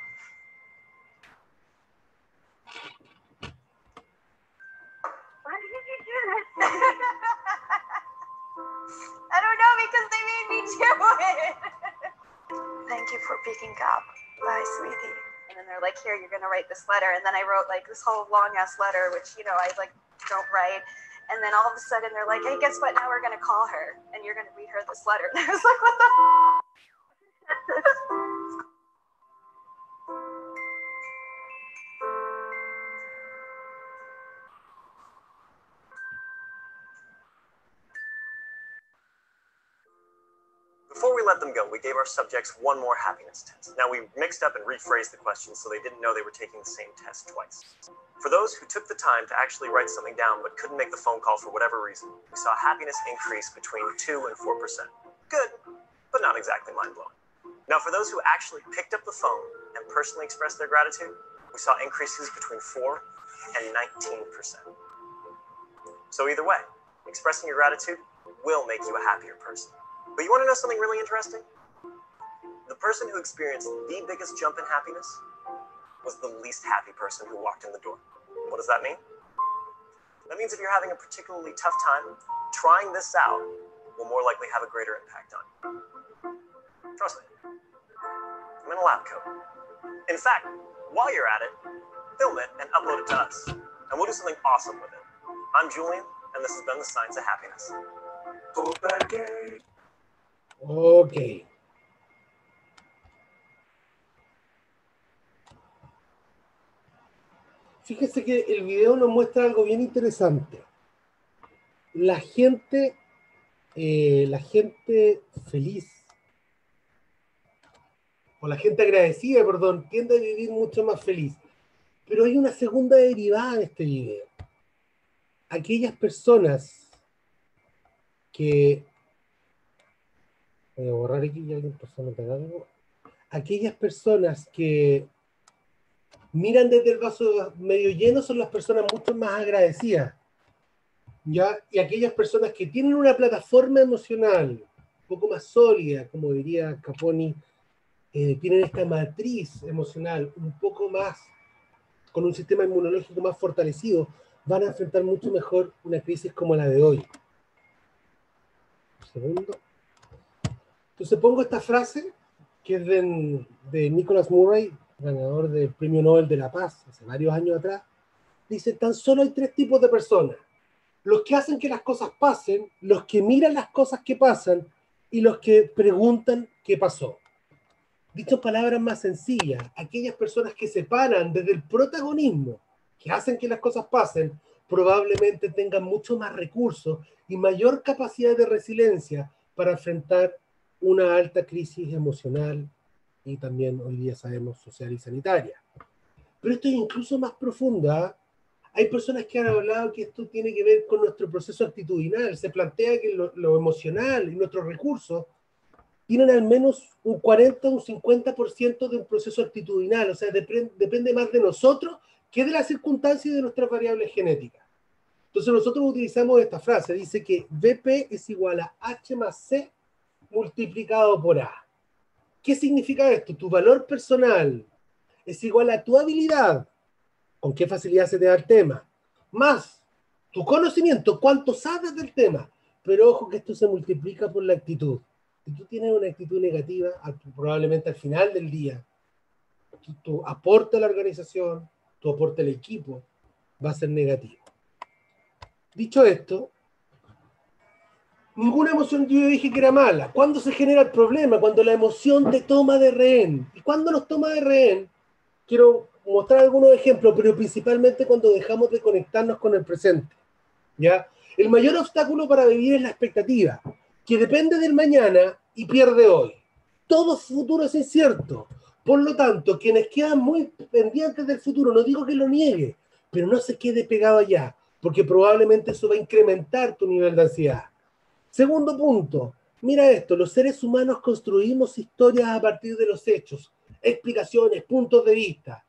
Why did you do this? [LAUGHS] I don't know because they made me do it. [LAUGHS] Thank you for picking up. Bye, sweetie. And then they're like, here, you're to write this letter. And then I wrote like this whole long ass letter, which, you know, I like don't write. And then all of a sudden they're like, hey, guess what? Now we're to call her and you're to read her this letter. [LAUGHS] And I was like, what the? [LAUGHS] we gave our subjects one more happiness test. Now, we mixed up and rephrased the questions so they didn't know they were taking the same test twice. For those who took the time to actually write something down but couldn't make the phone call for whatever reason, we saw happiness increase between 2 and 4%. Good, but not exactly mind blowing. Now, for those who actually picked up the phone and personally expressed their gratitude, we saw increases between 4 and 19%. So, either way, expressing your gratitude will make you a happier person. But you want to know something really interesting? The person who experienced the biggest jump in happiness was the least happy person who walked in the door. What does that mean? That means if you're having a particularly tough time, trying this out will more likely have a greater impact on you. Trust me. I'm in a lab coat. In fact, while you're at it, film it and upload it to us, and we'll do something awesome with it. I'm Julian, and this has been The Science of Happiness. Ok. Fíjese que el video nos muestra algo bien interesante. La gente, eh, la gente feliz, o la gente agradecida, perdón, tiende a vivir mucho más feliz. Pero hay una segunda derivada en este video. Aquellas personas que voy a borrar aquí y alguien pasó a algo. Aquellas personas que miran desde el vaso medio lleno son las personas mucho más agradecidas. ¿ya? Y aquellas personas que tienen una plataforma emocional un poco más sólida, como diría Caponi, eh, tienen esta matriz emocional un poco más, con un sistema inmunológico más fortalecido, van a enfrentar mucho mejor una crisis como la de hoy. Un segundo. Entonces pongo esta frase, que es de Nicholas Murray, ganador del Premio Nobel de la Paz hace varios años atrás. Dice, tan solo hay tres tipos de personas. Los que hacen que las cosas pasen, los que miran las cosas que pasan y los que preguntan qué pasó. Dicho palabras más sencillas, aquellas personas que se paran desde el protagonismo, que hacen que las cosas pasen, probablemente tengan mucho más recursos y mayor capacidad de resiliencia para enfrentar una alta crisis emocional y también hoy día sabemos social y sanitaria. Pero esto es incluso más profunda. Hay personas que han hablado que esto tiene que ver con nuestro proceso actitudinal. Se plantea que lo, emocional y nuestros recursos tienen al menos un 40 o un 50% de un proceso actitudinal. O sea, depende más de nosotros que de las circunstancias y de nuestras variables genéticas. Entonces nosotros utilizamos esta frase. Dice que VP es igual a H más C multiplicado por A. ¿Qué significa esto? Tu valor personal es igual a tu habilidad, con qué facilidad se te da el tema, más tu conocimiento, cuánto sabes del tema. Pero ojo que esto se multiplica por la actitud. Si tú tienes una actitud negativa, probablemente al final del día, tu, tu aporte a la organización, tu aporte al equipo va a ser negativo. Dicho esto, Ninguna emoción yo dije que era mala. ¿Cuándo se genera el problema? Cuando la emoción te toma de rehén. ¿Y cuando nos toma de rehén? Quiero mostrar algunos ejemplos, pero principalmente cuando dejamos de conectarnos con el presente. ¿ya? El mayor obstáculo para vivir es la expectativa, que depende del mañana y pierde hoy. Todo futuro es incierto. Por lo tanto, quienes quedan muy pendientes del futuro, no digo que lo niegue, pero no se quede pegado allá, porque probablemente eso va a incrementar tu nivel de ansiedad. Segundo punto, mira esto, los seres humanos construimos historias a partir de los hechos, explicaciones, puntos de vista.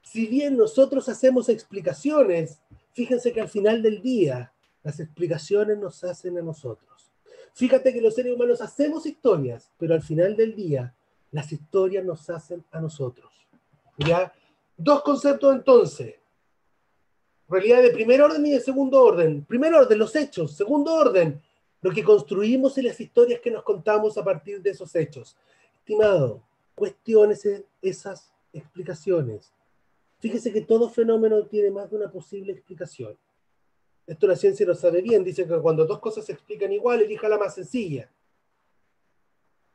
Si bien nosotros hacemos explicaciones, fíjense que al final del día las explicaciones nos hacen a nosotros. Fíjate que los seres humanos hacemos historias, pero al final del día las historias nos hacen a nosotros. ¿Ya? Dos conceptos entonces. Realidad de primer orden y de segundo orden. Primer orden, los hechos. Segundo orden, lo que construimos y las historias que nos contamos a partir de esos hechos. Estimado, cuestiónese esas explicaciones. Fíjese que todo fenómeno tiene más de una posible explicación. Esto la ciencia lo sabe bien. Dice que cuando dos cosas se explican igual, elija la más sencilla.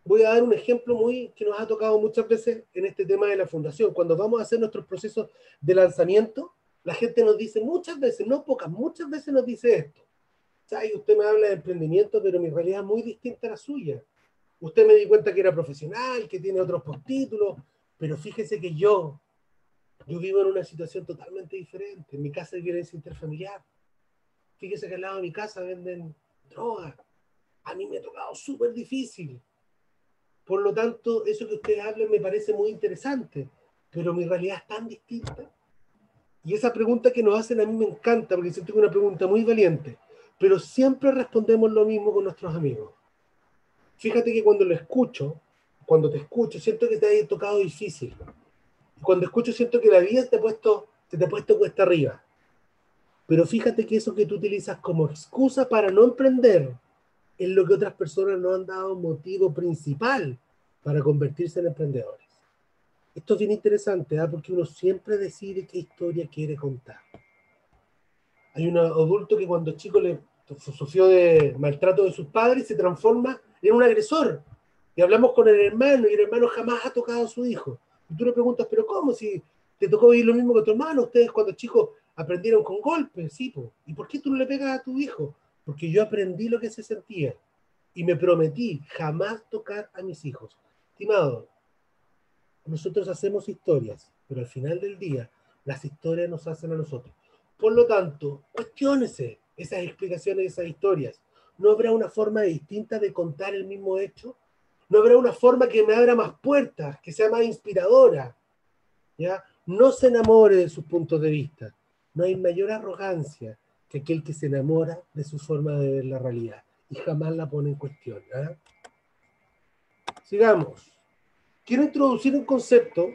Voy a dar un ejemplo muy que nos ha tocado muchas veces en este tema de la fundación. Cuando vamos a hacer nuestros procesos de lanzamiento, la gente nos dice muchas veces, no pocas, muchas veces nos dice esto. Usted me habla de emprendimiento, pero mi realidad es muy distinta a la suya. Usted me di cuenta que era profesional, que tiene otros postítulos, pero fíjese que yo, yo vivo en una situación totalmente diferente. En mi casa hay violencia interfamiliar. Fíjese que al lado de mi casa venden drogas. A mí me ha tocado súper difícil. Por lo tanto, eso que ustedes hablan me parece muy interesante, pero mi realidad es tan distinta. Y esa pregunta que nos hacen a mí me encanta, porque siento que es una pregunta muy valiente, pero siempre respondemos lo mismo con nuestros amigos. Fíjate que cuando lo escucho, cuando te escucho, siento que te ha tocado difícil. Cuando escucho, siento que la vida te ha puesto, te ha puesto cuesta arriba. Pero fíjate que eso que tú utilizas como excusa para no emprender es lo que otras personas no han dado motivo principal para convertirse en emprendedores. Esto es bien interesante, ¿ah? porque uno siempre decide qué historia quiere contar. Hay un adulto que cuando chico le sufrió de maltrato de sus padres se transforma en un agresor. Y hablamos con el hermano y el hermano jamás ha tocado a su hijo. Y tú le preguntas, pero ¿cómo? Si te tocó vivir lo mismo que tu hermano, ustedes cuando chicos aprendieron con golpes, sí, ¿y por qué tú no le pegas a tu hijo? Porque yo aprendí lo que se sentía y me prometí jamás tocar a mis hijos. Estimado, nosotros hacemos historias, pero al final del día las historias nos hacen a nosotros. Por lo tanto, cuestiónese esas explicaciones, esas historias. ¿No habrá una forma distinta de contar el mismo hecho? ¿No habrá una forma que me abra más puertas, que sea más inspiradora? ¿Ya? No se enamore de sus puntos de vista. No hay mayor arrogancia que aquel que se enamora de su forma de ver la realidad y jamás la pone en cuestión. ¿ah? Sigamos. Quiero introducir un concepto.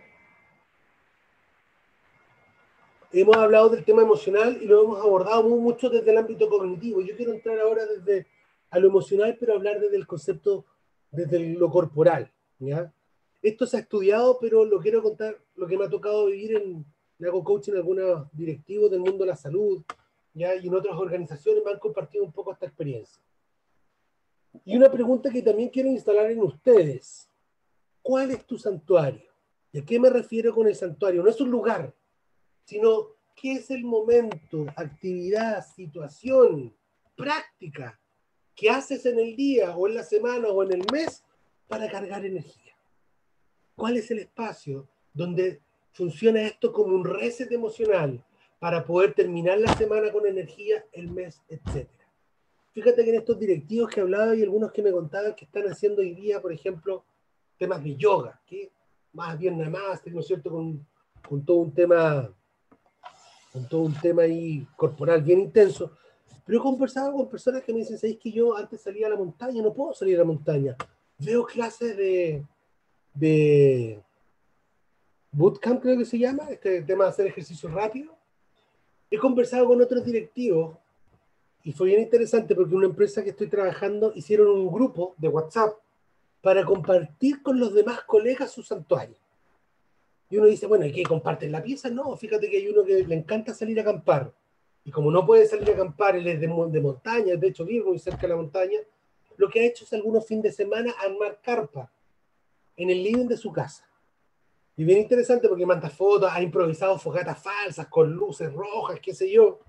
Hemos hablado del tema emocional y lo hemos abordado mucho desde el ámbito cognitivo. Yo quiero entrar ahora desde a lo emocional, pero hablar desde el concepto, desde lo corporal. ¿ya? Esto se ha estudiado, pero lo quiero contar, lo que me ha tocado vivir en, hago coaching en algunos directivos del mundo de la salud, ¿ya? y en otras organizaciones me han compartido un poco esta experiencia. Y una pregunta que también quiero instalar en ustedes. ¿Cuál es tu santuario? ¿Y a qué me refiero con el santuario? No es un lugar, sino qué es el momento, actividad, situación, práctica que haces en el día o en la semana o en el mes para cargar energía. ¿Cuál es el espacio donde funciona esto como un reset emocional para poder terminar la semana con energía, el mes, etcétera? Fíjate que en estos directivos que hablaba hay algunos que me contaban que están haciendo hoy día, por ejemplo, temas de yoga, que más bien nada más, ¿no es cierto? Con, con todo un tema, con todo un tema ahí corporal bien intenso. Pero he conversado con personas que me dicen, ¿sabéis que yo antes salía a la montaña? No puedo salir a la montaña. Veo clases de, de bootcamp, creo que se llama, este tema de hacer ejercicio rápido. He conversado con otros directivos y fue bien interesante porque una empresa que estoy trabajando hicieron un grupo de WhatsApp para compartir con los demás colegas su santuario. Y uno dice, bueno, ¿y qué comparten la pieza? No, fíjate que hay uno que le encanta salir a acampar. Y como no puede salir a acampar, él es de, de montaña, de hecho vive muy cerca de la montaña, lo que ha hecho es algunos fines de semana armar carpa en el living de su casa. Y bien interesante porque manda fotos, ha improvisado fogatas falsas con luces rojas, qué sé yo.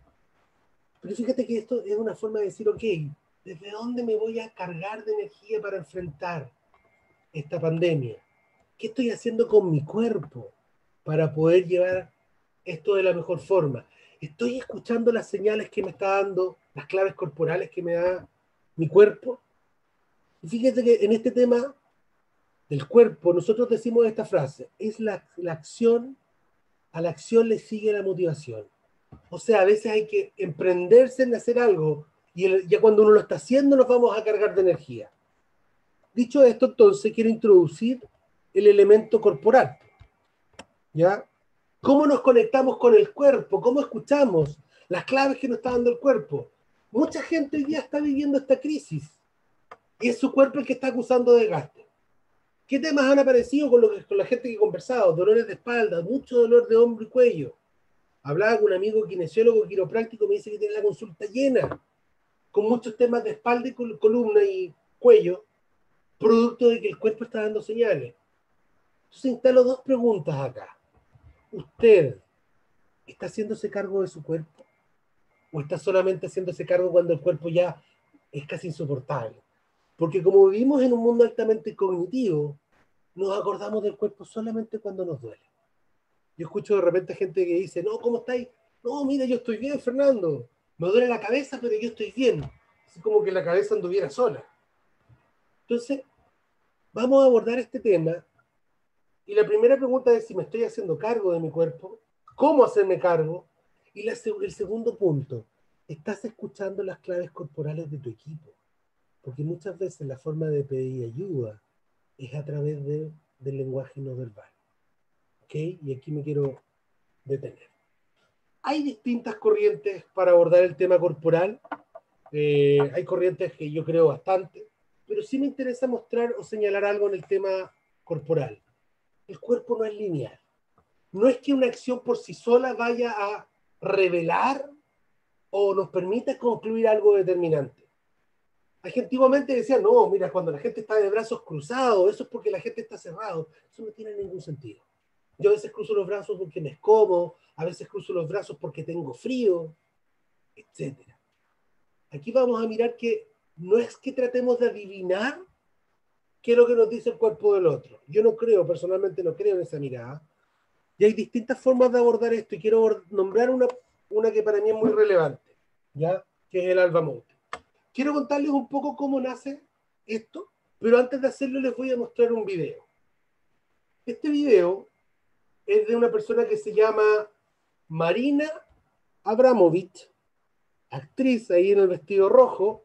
Pero fíjate que esto es una forma de decir, ok, ¿desde dónde me voy a cargar de energía para enfrentar esta pandemia? ¿Qué estoy haciendo con mi cuerpo para poder llevar esto de la mejor forma? ¿Estoy escuchando las señales que me está dando, las claves corporales que me da mi cuerpo? Y fíjate que en este tema del cuerpo, nosotros decimos esta frase, es la, la acción, a la acción le sigue la motivación. O sea, a veces hay que emprenderse en hacer algo y ya cuando uno lo está haciendo nos vamos a cargar de energía. Dicho esto, entonces quiero introducir el elemento corporal. ¿Ya? ¿Cómo nos conectamos con el cuerpo? ¿Cómo escuchamos las claves que nos está dando el cuerpo? Mucha gente hoy día está viviendo esta crisis y es su cuerpo el que está acusando de desgaste. ¿Qué temas han aparecido con, lo con la gente que he conversado? Dolores de espalda, mucho dolor de hombro y cuello Hablaba con un amigo kinesiólogo quiropráctico, me dice que tiene la consulta llena, con muchos temas de espalda y columna y cuello, producto de que el cuerpo está dando señales. Entonces instalo dos preguntas acá. ¿Usted está haciéndose cargo de su cuerpo? ¿O está solamente haciéndose cargo cuando el cuerpo ya es casi insoportable? Porque como vivimos en un mundo altamente cognitivo, nos acordamos del cuerpo solamente cuando nos duele. Yo escucho de repente gente que dice, no, ¿cómo estáis? No, mira, yo estoy bien, Fernando. Me duele la cabeza, pero yo estoy bien. Así como que la cabeza anduviera sola. Entonces, vamos a abordar este tema. Y la primera pregunta es si me estoy haciendo cargo de mi cuerpo, cómo hacerme cargo. Y el segundo punto, ¿estás escuchando las claves corporales de tu equipo? Porque muchas veces la forma de pedir ayuda es a través del lenguaje no verbal. Y aquí me quiero detener. Hay distintas corrientes para abordar el tema corporal. Eh, hay corrientes que yo creo bastante, pero sí me interesa mostrar o señalar algo en el tema corporal. El cuerpo no es lineal. No es que una acción por sí sola vaya a revelar o nos permita concluir algo determinante. Hay gente antiguamente decía, no, mira, cuando la gente está de brazos cruzados, eso es porque la gente está cerrado. Eso no tiene ningún sentido. Yo a veces cruzo los brazos porque me escomo, a veces cruzo los brazos porque tengo frío, etc. Aquí vamos a mirar que no es que tratemos de adivinar qué es lo que nos dice el cuerpo del otro. Yo no creo, personalmente no creo en esa mirada. Y hay distintas formas de abordar esto y quiero nombrar una, una que para mí es muy relevante, ¿ya? que es el alba monte. Quiero contarles un poco cómo nace esto, pero antes de hacerlo les voy a mostrar un video. Este video es de una persona que se llama Marina Abramovich, actriz ahí en el vestido rojo,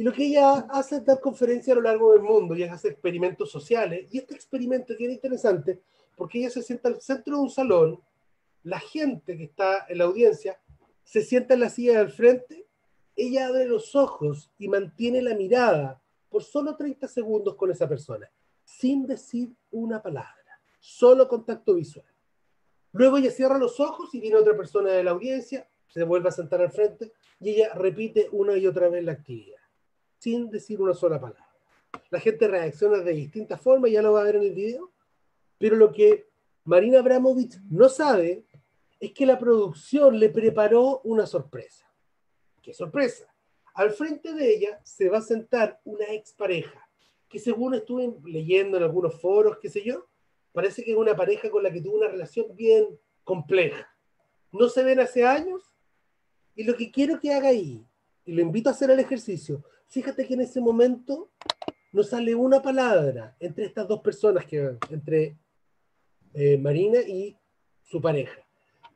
y lo que ella hace es dar conferencias a lo largo del mundo y hace experimentos sociales. Y este experimento es interesante porque ella se sienta al centro de un salón, la gente que está en la audiencia se sienta en la silla del frente, ella abre los ojos y mantiene la mirada por solo 30 segundos con esa persona, sin decir una palabra solo contacto visual. Luego ella cierra los ojos y viene otra persona de la audiencia, se vuelve a sentar al frente y ella repite una y otra vez la actividad, sin decir una sola palabra. La gente reacciona de distintas formas, ya lo va a ver en el video, pero lo que Marina Abramovich no sabe es que la producción le preparó una sorpresa. ¿Qué sorpresa? Al frente de ella se va a sentar una expareja, que según estuve leyendo en algunos foros, qué sé yo, parece que es una pareja con la que tuvo una relación bien compleja. No se ven hace años y lo que quiero que haga ahí, y lo invito a hacer el ejercicio, fíjate que en ese momento no sale una palabra entre estas dos personas, que, entre eh, Marina y su pareja.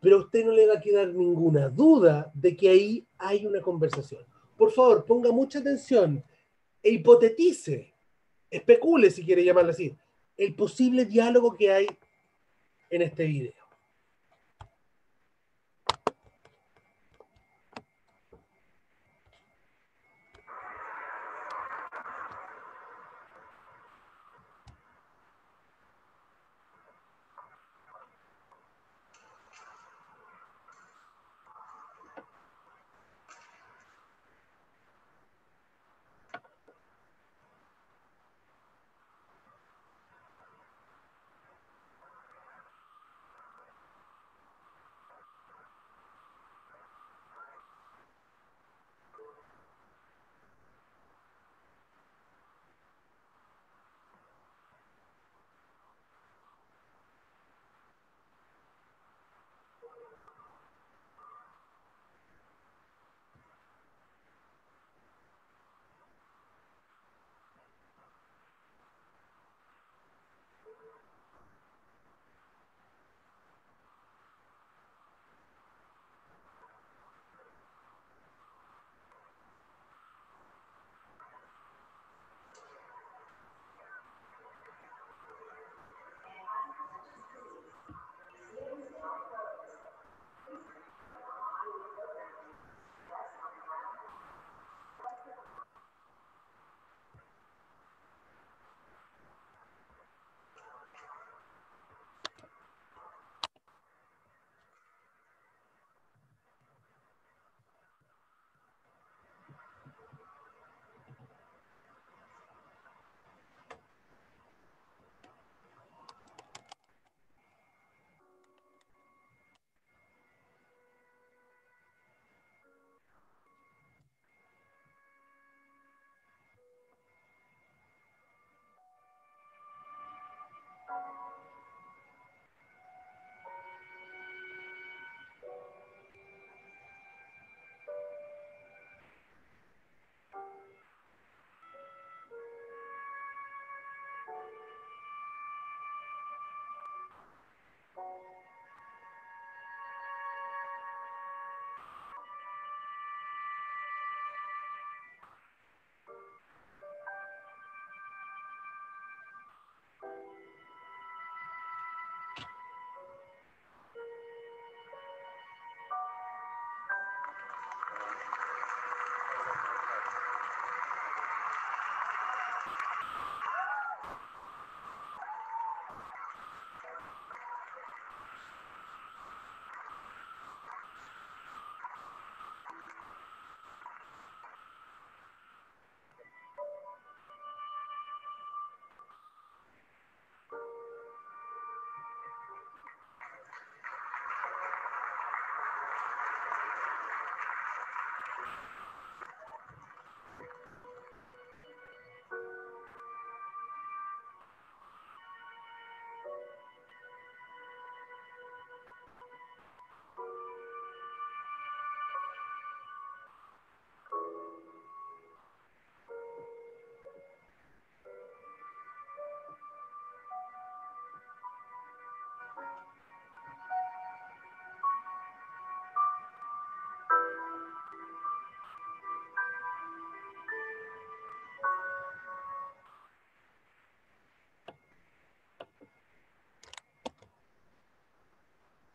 Pero a usted no le va a quedar ninguna duda de que ahí hay una conversación. Por favor, ponga mucha atención e hipotetice, especule si quiere llamarlo así, el posible diálogo que hay en este video.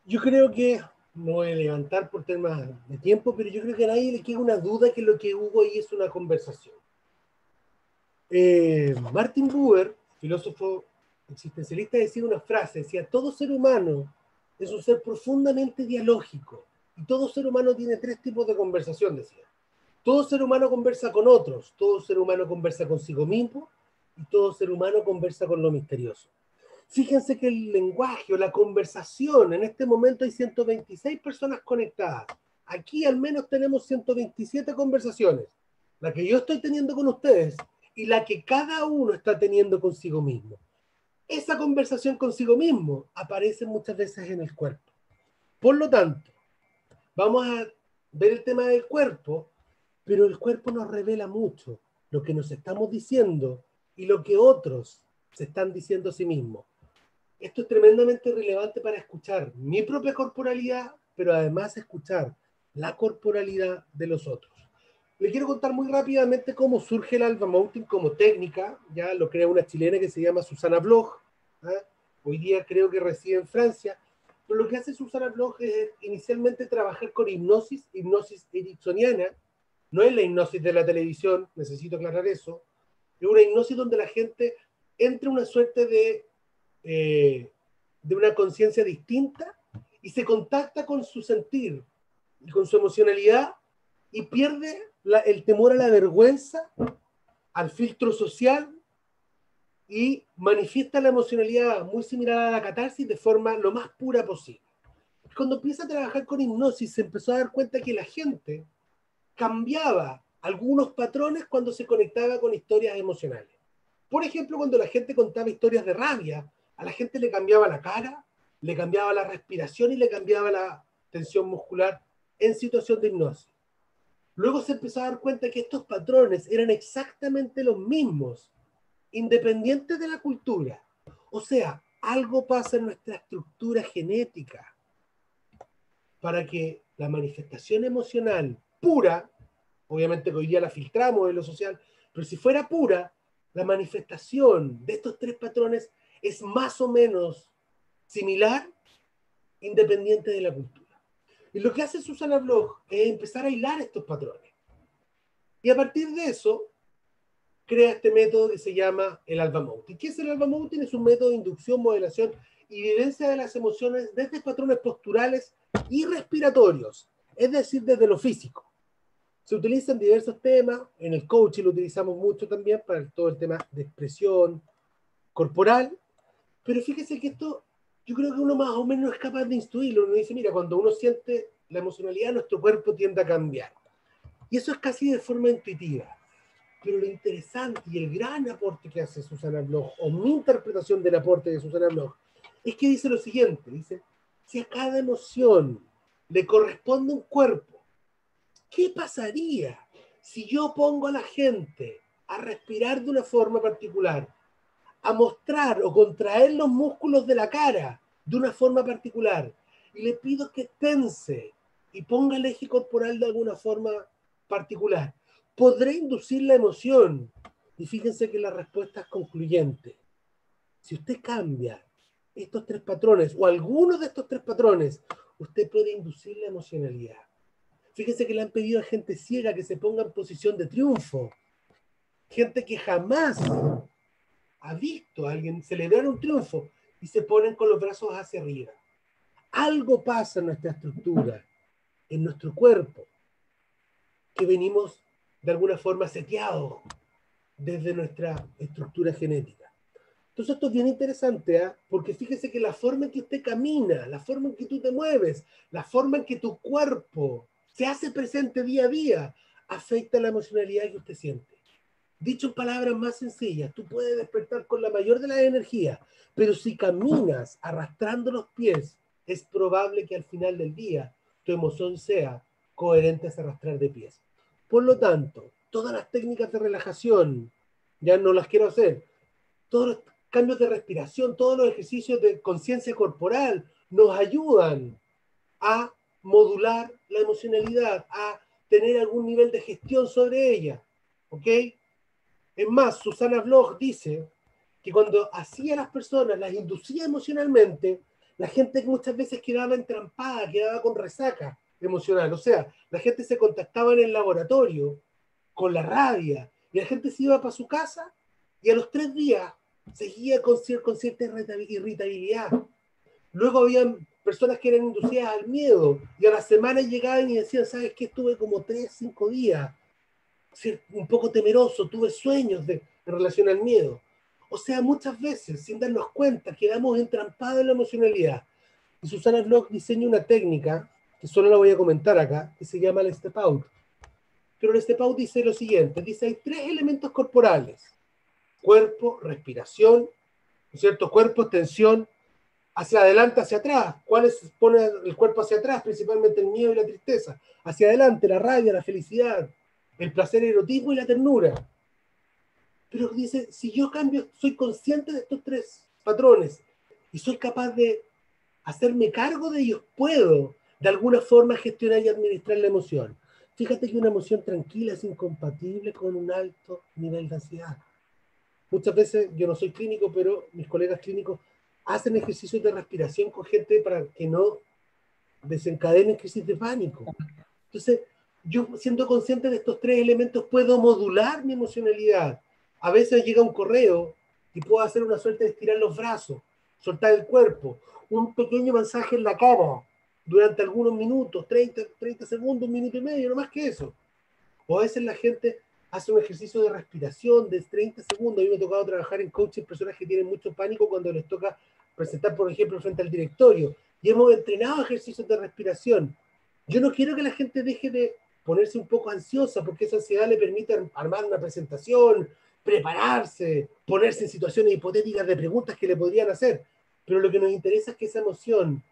Yo creo que, no voy a levantar por temas de tiempo, pero yo creo que a nadie le queda una duda que lo que hubo ahí es una conversación. Eh, Martin Buber, filósofo existencialista, decía una frase, decía, todo ser humano es un ser profundamente dialógico y todo ser humano tiene tres tipos de conversación, decía. Todo ser humano conversa con otros, todo ser humano conversa consigo mismo y todo ser humano conversa con lo misterioso. Fíjense que el lenguaje o la conversación, en este momento hay 126 personas conectadas. Aquí al menos tenemos 127 conversaciones. La que yo estoy teniendo con ustedes y la que cada uno está teniendo consigo mismo. Esa conversación consigo mismo aparece muchas veces en el cuerpo. Por lo tanto, vamos a ver el tema del cuerpo, pero el cuerpo nos revela mucho lo que nos estamos diciendo y lo que otros se están diciendo a sí mismos. Esto es tremendamente relevante para escuchar mi propia corporalidad, pero además escuchar la corporalidad de los otros. Le quiero contar muy rápidamente cómo surge el alba mounting como técnica. Ya lo crea una chilena que se llama Susana Bloch. ¿eh? Hoy día creo que reside en Francia. Pero lo que hace Susana Bloch es inicialmente trabajar con hipnosis, hipnosis ericksoniana. No es la hipnosis de la televisión, necesito aclarar eso. Es una hipnosis donde la gente entra en una suerte de, eh, de una conciencia distinta y se contacta con su sentir y con su emocionalidad y pierde el temor a la vergüenza, al filtro social y manifiesta la emocionalidad muy similar a la catarsis de forma lo más pura posible. Cuando empieza a trabajar con hipnosis, se empezó a dar cuenta que la gente cambiaba algunos patrones cuando se conectaba con historias emocionales. Por ejemplo, cuando la gente contaba historias de rabia, a la gente le cambiaba la cara, le cambiaba la respiración y le cambiaba la tensión muscular en situación de hipnosis. Luego se empezó a dar cuenta que estos patrones eran exactamente los mismos, independientes de la cultura. O sea, algo pasa en nuestra estructura genética para que la manifestación emocional pura, obviamente que hoy día la filtramos en lo social, pero si fuera pura, la manifestación de estos tres patrones es más o menos similar, independiente de la cultura. Y lo que hace Susana Bloch es empezar a hilar estos patrones. Y a partir de eso, crea este método que se llama el alba mounting. ¿Qué es el alba mounting? Es un método de inducción, modelación y vivencia de las emociones desde patrones posturales y respiratorios, es decir, desde lo físico. Se utiliza en diversos temas, en el coaching lo utilizamos mucho también para todo el tema de expresión corporal, pero fíjese que esto yo creo que uno más o menos es capaz de instruirlo. Uno dice, mira, cuando uno siente la emocionalidad, nuestro cuerpo tiende a cambiar. Y eso es casi de forma intuitiva. Pero lo interesante y el gran aporte que hace Susana Bloch, o mi interpretación del aporte de Susana Bloch, es que dice lo siguiente, dice, si a cada emoción le corresponde un cuerpo, ¿qué pasaría si yo pongo a la gente a respirar de una forma particular a mostrar o contraer los músculos de la cara de una forma particular y le pido que tense y ponga el eje corporal de alguna forma particular, podré inducir la emoción. Y fíjense que la respuesta es concluyente. Si usted cambia estos tres patrones o alguno de estos tres patrones, usted puede inducir la emocionalidad. Fíjense que le han pedido a gente ciega que se ponga en posición de triunfo. Gente que jamás ha visto a alguien celebrar un triunfo y se ponen con los brazos hacia arriba. Algo pasa en nuestra estructura, en nuestro cuerpo, que venimos de alguna forma seteados desde nuestra estructura genética. Entonces esto es bien interesante, ¿eh? porque fíjese que la forma en que usted camina, la forma en que tú te mueves, la forma en que tu cuerpo se hace presente día a día, afecta la emocionalidad que usted siente. Dicho en palabras más sencillas, tú puedes despertar con la mayor de las energías, pero si caminas arrastrando los pies, es probable que al final del día tu emoción sea coherente a arrastrar de pies. Por lo tanto, todas las técnicas de relajación, ya no las quiero hacer, todos los cambios de respiración, todos los ejercicios de conciencia corporal nos ayudan a modular la emocionalidad, a tener algún nivel de gestión sobre ella. ¿Ok? Es más, Susana Bloch dice que cuando hacía a las personas, las inducía emocionalmente, la gente muchas veces quedaba entrampada, quedaba con resaca emocional. O sea, la gente se contactaba en el laboratorio con la rabia y la gente se iba para su casa y a los tres días seguía con, con cierta irritabilidad. Luego había personas que eran inducidas al miedo y a la semana llegaban y decían, ¿sabes qué? Estuve como tres, cinco días un poco temeroso, tuve sueños de, en relación al miedo. O sea, muchas veces, sin darnos cuenta, quedamos entrampados en la emocionalidad. Y Susana Bloch diseña una técnica, que solo la voy a comentar acá, que se llama el step out. Pero el step out dice lo siguiente, dice hay tres elementos corporales, cuerpo, respiración, ¿no es cierto? Cuerpo, tensión, hacia adelante, hacia atrás. ¿Cuáles pone el cuerpo hacia atrás? Principalmente el miedo y la tristeza. Hacia adelante, la rabia, la felicidad, el placer, el erotismo y la ternura. Pero dice, si yo cambio, soy consciente de estos tres patrones y soy capaz de hacerme cargo de ellos, puedo de alguna forma gestionar y administrar la emoción. Fíjate que una emoción tranquila es incompatible con un alto nivel de ansiedad. Muchas veces, yo no soy clínico, pero mis colegas clínicos hacen ejercicios de respiración con gente para que no desencadenen crisis de pánico. Entonces, yo siendo consciente de estos tres elementos puedo modular mi emocionalidad. A veces llega un correo y puedo hacer una suerte de estirar los brazos, soltar el cuerpo, un pequeño mensaje en la cara durante algunos minutos, 30, 30 segundos, un minuto y medio, no más que eso. O a veces la gente hace un ejercicio de respiración de 30 segundos. A mí me ha tocado trabajar en coaching personas que tienen mucho pánico cuando les toca presentar, por ejemplo, frente al directorio. Y hemos entrenado ejercicios de respiración. Yo no quiero que la gente deje de ponerse un poco ansiosa, porque esa ansiedad le permite armar una presentación, prepararse, ponerse en situaciones hipotéticas de preguntas que le podrían hacer. Pero lo que nos interesa es que esa emoción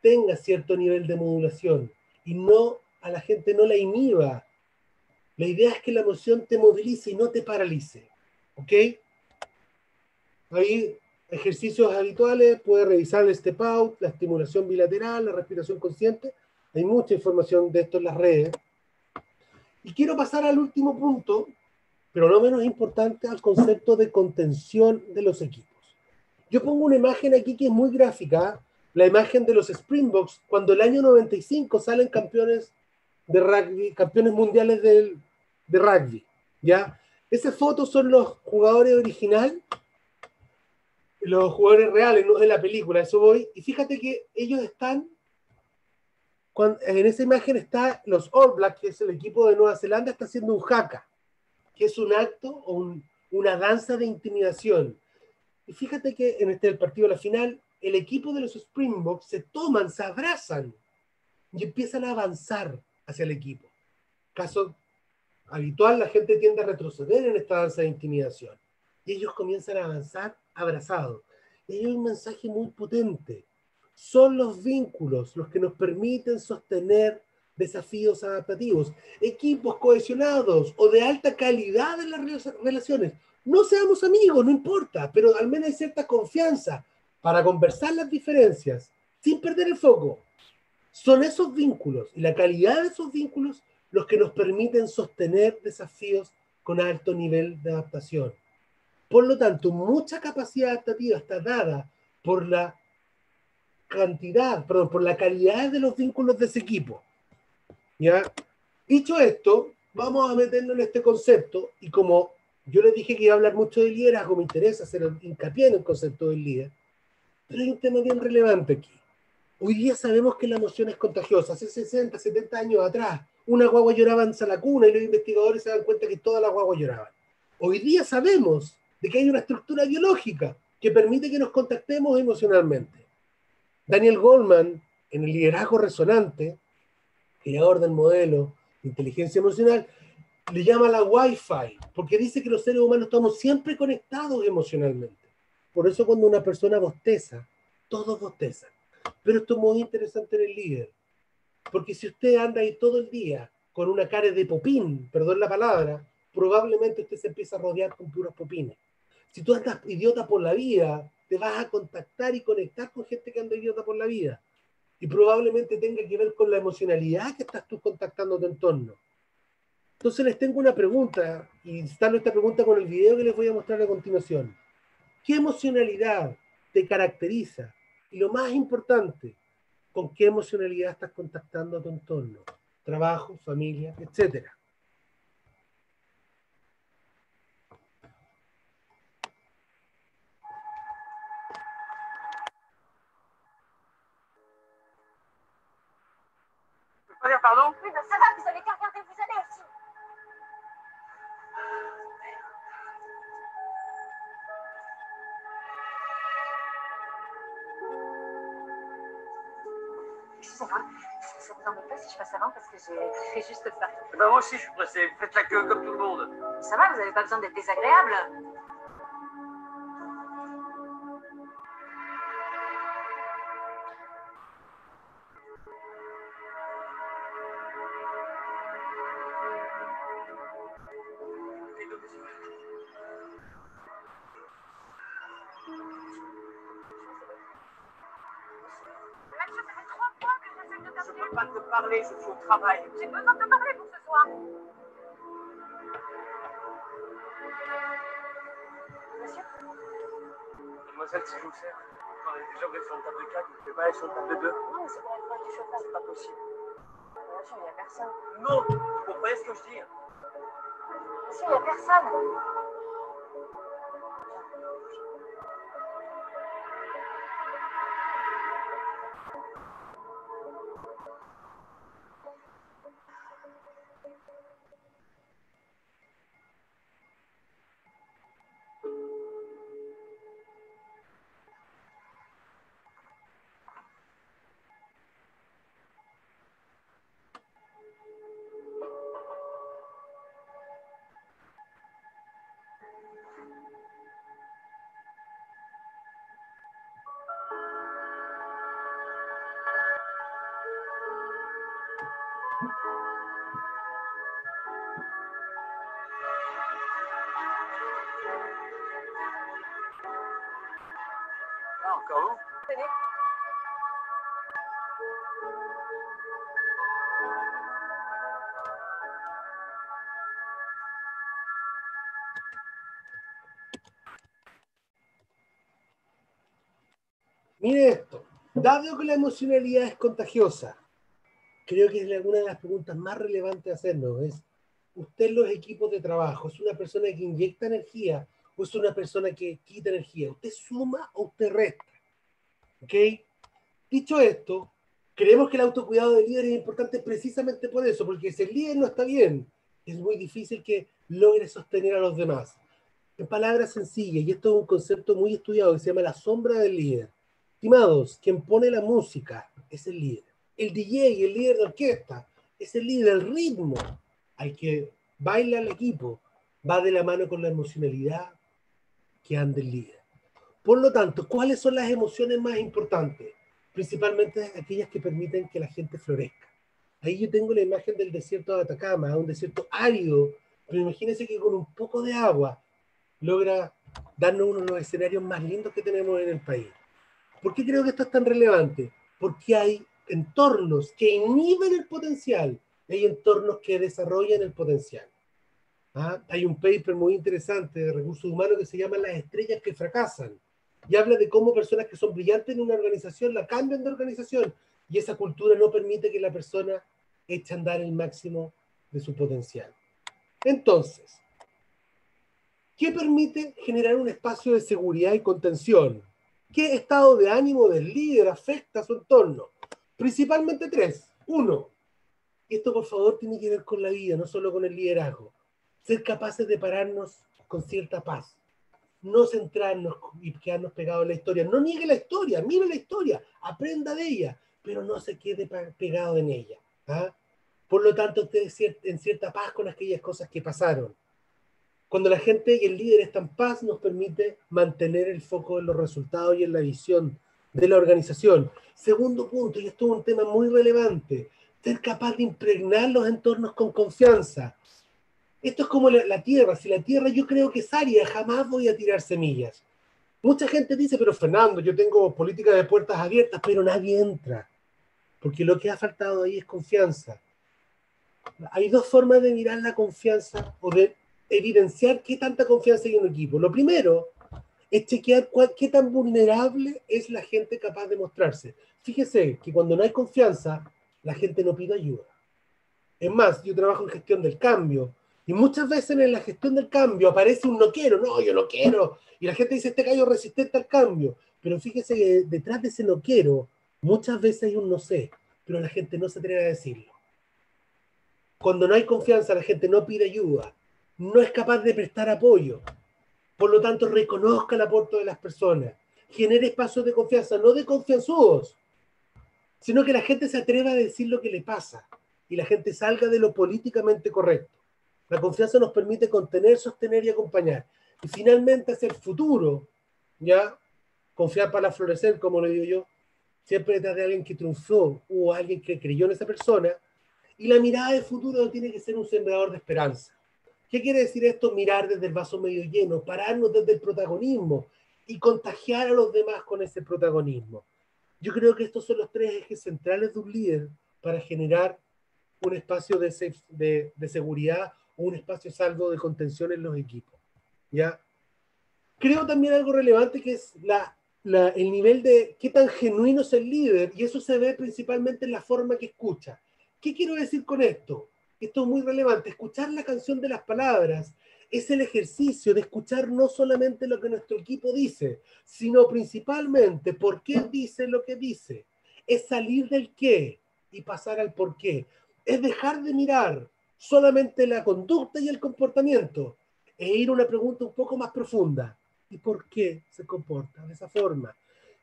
tenga cierto nivel de modulación y no a la gente no la inhiba. La idea es que la emoción te movilice y no te paralice. ¿Ok? Ahí ejercicios habituales, puede revisar el step out, la estimulación bilateral, la respiración consciente. Hay mucha información de esto en las redes. Y quiero pasar al último punto, pero no menos importante, al concepto de contención de los equipos. Yo pongo una imagen aquí que es muy gráfica, la imagen de los Springboks, cuando el año 95 salen campeones de rugby, campeones mundiales de, de rugby, ¿ya? Esas fotos son los jugadores original, los jugadores reales, no de la película, eso voy, y fíjate que ellos están en esa imagen está los All Blacks, que es el equipo de Nueva Zelanda, está haciendo un haka, que es un acto o una danza de intimidación. Y fíjate que en este el partido de la final, el equipo de los Springboks se toman, se abrazan y empiezan a avanzar hacia el equipo. Caso habitual, la gente tiende a retroceder en esta danza de intimidación. Y ellos comienzan a avanzar abrazados. Y hay un mensaje muy potente son los vínculos los que nos permiten sostener desafíos adaptativos, equipos cohesionados o de alta calidad en las relaciones. No seamos amigos, no importa, pero al menos hay cierta confianza para conversar las diferencias sin perder el foco. Son esos vínculos y la calidad de esos vínculos los que nos permiten sostener desafíos con alto nivel de adaptación. Por lo tanto, mucha capacidad adaptativa está dada por la cantidad, perdón, por la calidad de los vínculos de ese equipo. ¿Ya? Dicho esto, vamos a meternos en este concepto y como yo les dije que iba a hablar mucho de liderazgo, me interesa hacer hincapié en el concepto del líder, pero hay un tema bien relevante aquí. Hoy día sabemos que la emoción es contagiosa. Hace 60, 70 años atrás, una guagua lloraba en Salacuna y los investigadores se dan cuenta que todas las guaguas lloraban. Hoy día sabemos de que hay una estructura biológica que permite que nos contactemos emocionalmente. Daniel Goldman, en el liderazgo resonante, creador del modelo de inteligencia emocional, le llama la Wi-Fi, porque dice que los seres humanos estamos siempre conectados emocionalmente. Por eso cuando una persona bosteza, todos bostezan. Pero esto es muy interesante en el líder, porque si usted anda ahí todo el día con una cara de popín, perdón la palabra, probablemente usted se empieza a rodear con puros popines. Si tú andas idiota por la vida, te vas a contactar y conectar con gente que anda idiota por la vida. Y probablemente tenga que ver con la emocionalidad que estás tú contactando tu entorno. Entonces les tengo una pregunta, y está nuestra pregunta con el video que les voy a mostrar a continuación. ¿Qué emocionalidad te caracteriza Y lo más importante, con qué emocionalidad estás contactando a tu entorno, trabajo, familia, etcétera. Parce que j'ai fait juste ça. Ben moi aussi, je suis pressé. Faites la queue comme tout le monde. Ça va, vous n'avez pas besoin d'être désagréable. Je t'appeler. peux pas te parler, je suis au travail. J'ai besoin de te parler pour ce soir. Monsieur Mademoiselle, si je vous sers, attendez, déjà vous êtes sur une table de 4, vous ne pouvez pas aller sur une table de 2. Non, mais c'est pour la courage du chauffeur. C'est pas possible. Monsieur, il n'y a personne. Non, vous comprenez ce que je dis Monsieur, il n'y a personne. Mire esto, dado que la emocionalidad es contagiosa, creo que es una de las preguntas más relevantes de hacernos, es, ¿usted en los equipos de trabajo es una persona que inyecta energía o es una persona que quita energía? ¿Usted suma o usted resta? ¿Ok? Dicho esto, creemos que el autocuidado del líder es importante precisamente por eso, porque si el líder no está bien, es muy difícil que logre sostener a los demás. En palabras sencillas, y esto es un concepto muy estudiado que se llama la sombra del líder. Estimados, quien pone la música es el líder. El DJ, el líder de orquesta, es el líder, el ritmo al que baila el equipo, va de la mano con la emocionalidad que anda el líder. Por lo tanto, ¿cuáles son las emociones más importantes? Principalmente aquellas que permiten que la gente florezca. Ahí yo tengo la imagen del desierto de Atacama, un desierto árido, pero imagínense que con un poco de agua logra darnos uno de los escenarios más lindos que tenemos en el país. ¿Por qué creo que esto es tan relevante? Porque hay entornos que inhiben el potencial, hay entornos que desarrollan el potencial. ¿Ah? Hay un paper muy interesante de recursos humanos que se llama Las estrellas que fracasan, y habla de cómo personas que son brillantes en una organización la cambian de organización, y esa cultura no permite que la persona eche a andar el máximo de su potencial. Entonces, ¿qué permite generar un espacio de seguridad y contención? ¿Qué estado de ánimo del líder afecta a su entorno? Principalmente tres. Uno, esto por favor tiene que ver con la vida, no solo con el liderazgo. Ser capaces de pararnos con cierta paz. No centrarnos y quedarnos pegados en la historia. No niegue la historia, mire la historia, aprenda de ella, pero no se quede pegado en ella. ¿ah? Por lo tanto, esté en cierta paz con aquellas cosas que pasaron. Cuando la gente y el líder están en paz, nos permite mantener el foco en los resultados y en la visión de la organización. Segundo punto, y esto es un tema muy relevante, ser capaz de impregnar los entornos con confianza. Esto es como la, la, tierra. Si la tierra yo creo que es árida, jamás voy a tirar semillas. Mucha gente dice, pero Fernando, yo tengo política de puertas abiertas, pero nadie entra. Porque lo que ha faltado ahí es confianza. Hay dos formas de mirar la confianza o de evidenciar qué tanta confianza hay en un equipo. Lo primero es chequear qué tan vulnerable es la gente capaz de mostrarse. Fíjese que cuando no hay confianza, la gente no pide ayuda. Es más, yo trabajo en gestión del cambio y muchas veces en la gestión del cambio aparece un no quiero, no, yo no quiero. Y la gente dice, este gallo resistente al cambio. Pero fíjese que detrás de ese no quiero, muchas veces hay un no sé, pero la gente no se atreve a decirlo. Cuando no hay confianza, la gente no pide ayuda, no es capaz de prestar apoyo. Por lo tanto, reconozca el aporte de las personas, genere espacios de confianza, no de confianzudos, sino que la gente se atreva a decir lo que le pasa y la gente salga de lo políticamente correcto. La confianza nos permite contener, sostener y acompañar. Y finalmente hacia el futuro, ya, confiar para florecer, como le digo yo, siempre detrás de alguien que triunfó o alguien que creyó en esa persona. Y la mirada del futuro tiene que ser un sembrador de esperanza. ¿Qué quiere decir esto? Mirar desde el vaso medio lleno, pararnos desde el protagonismo y contagiar a los demás con ese protagonismo. Yo creo que estos son los tres ejes centrales de un líder para generar un espacio de, de, de seguridad o un espacio salvo de contención en los equipos. ¿ya? Creo también algo relevante que es la, la, el nivel de qué tan genuino es el líder y eso se ve principalmente en la forma que escucha. ¿Qué quiero decir con esto? Esto es muy relevante. Escuchar la canción de las palabras es el ejercicio de escuchar no solamente lo que nuestro equipo dice, sino principalmente por qué dice lo que dice. Es salir del qué y pasar al por qué. Es dejar de mirar solamente la conducta y el comportamiento e ir a una pregunta un poco más profunda. ¿Y por qué se comporta de esa forma?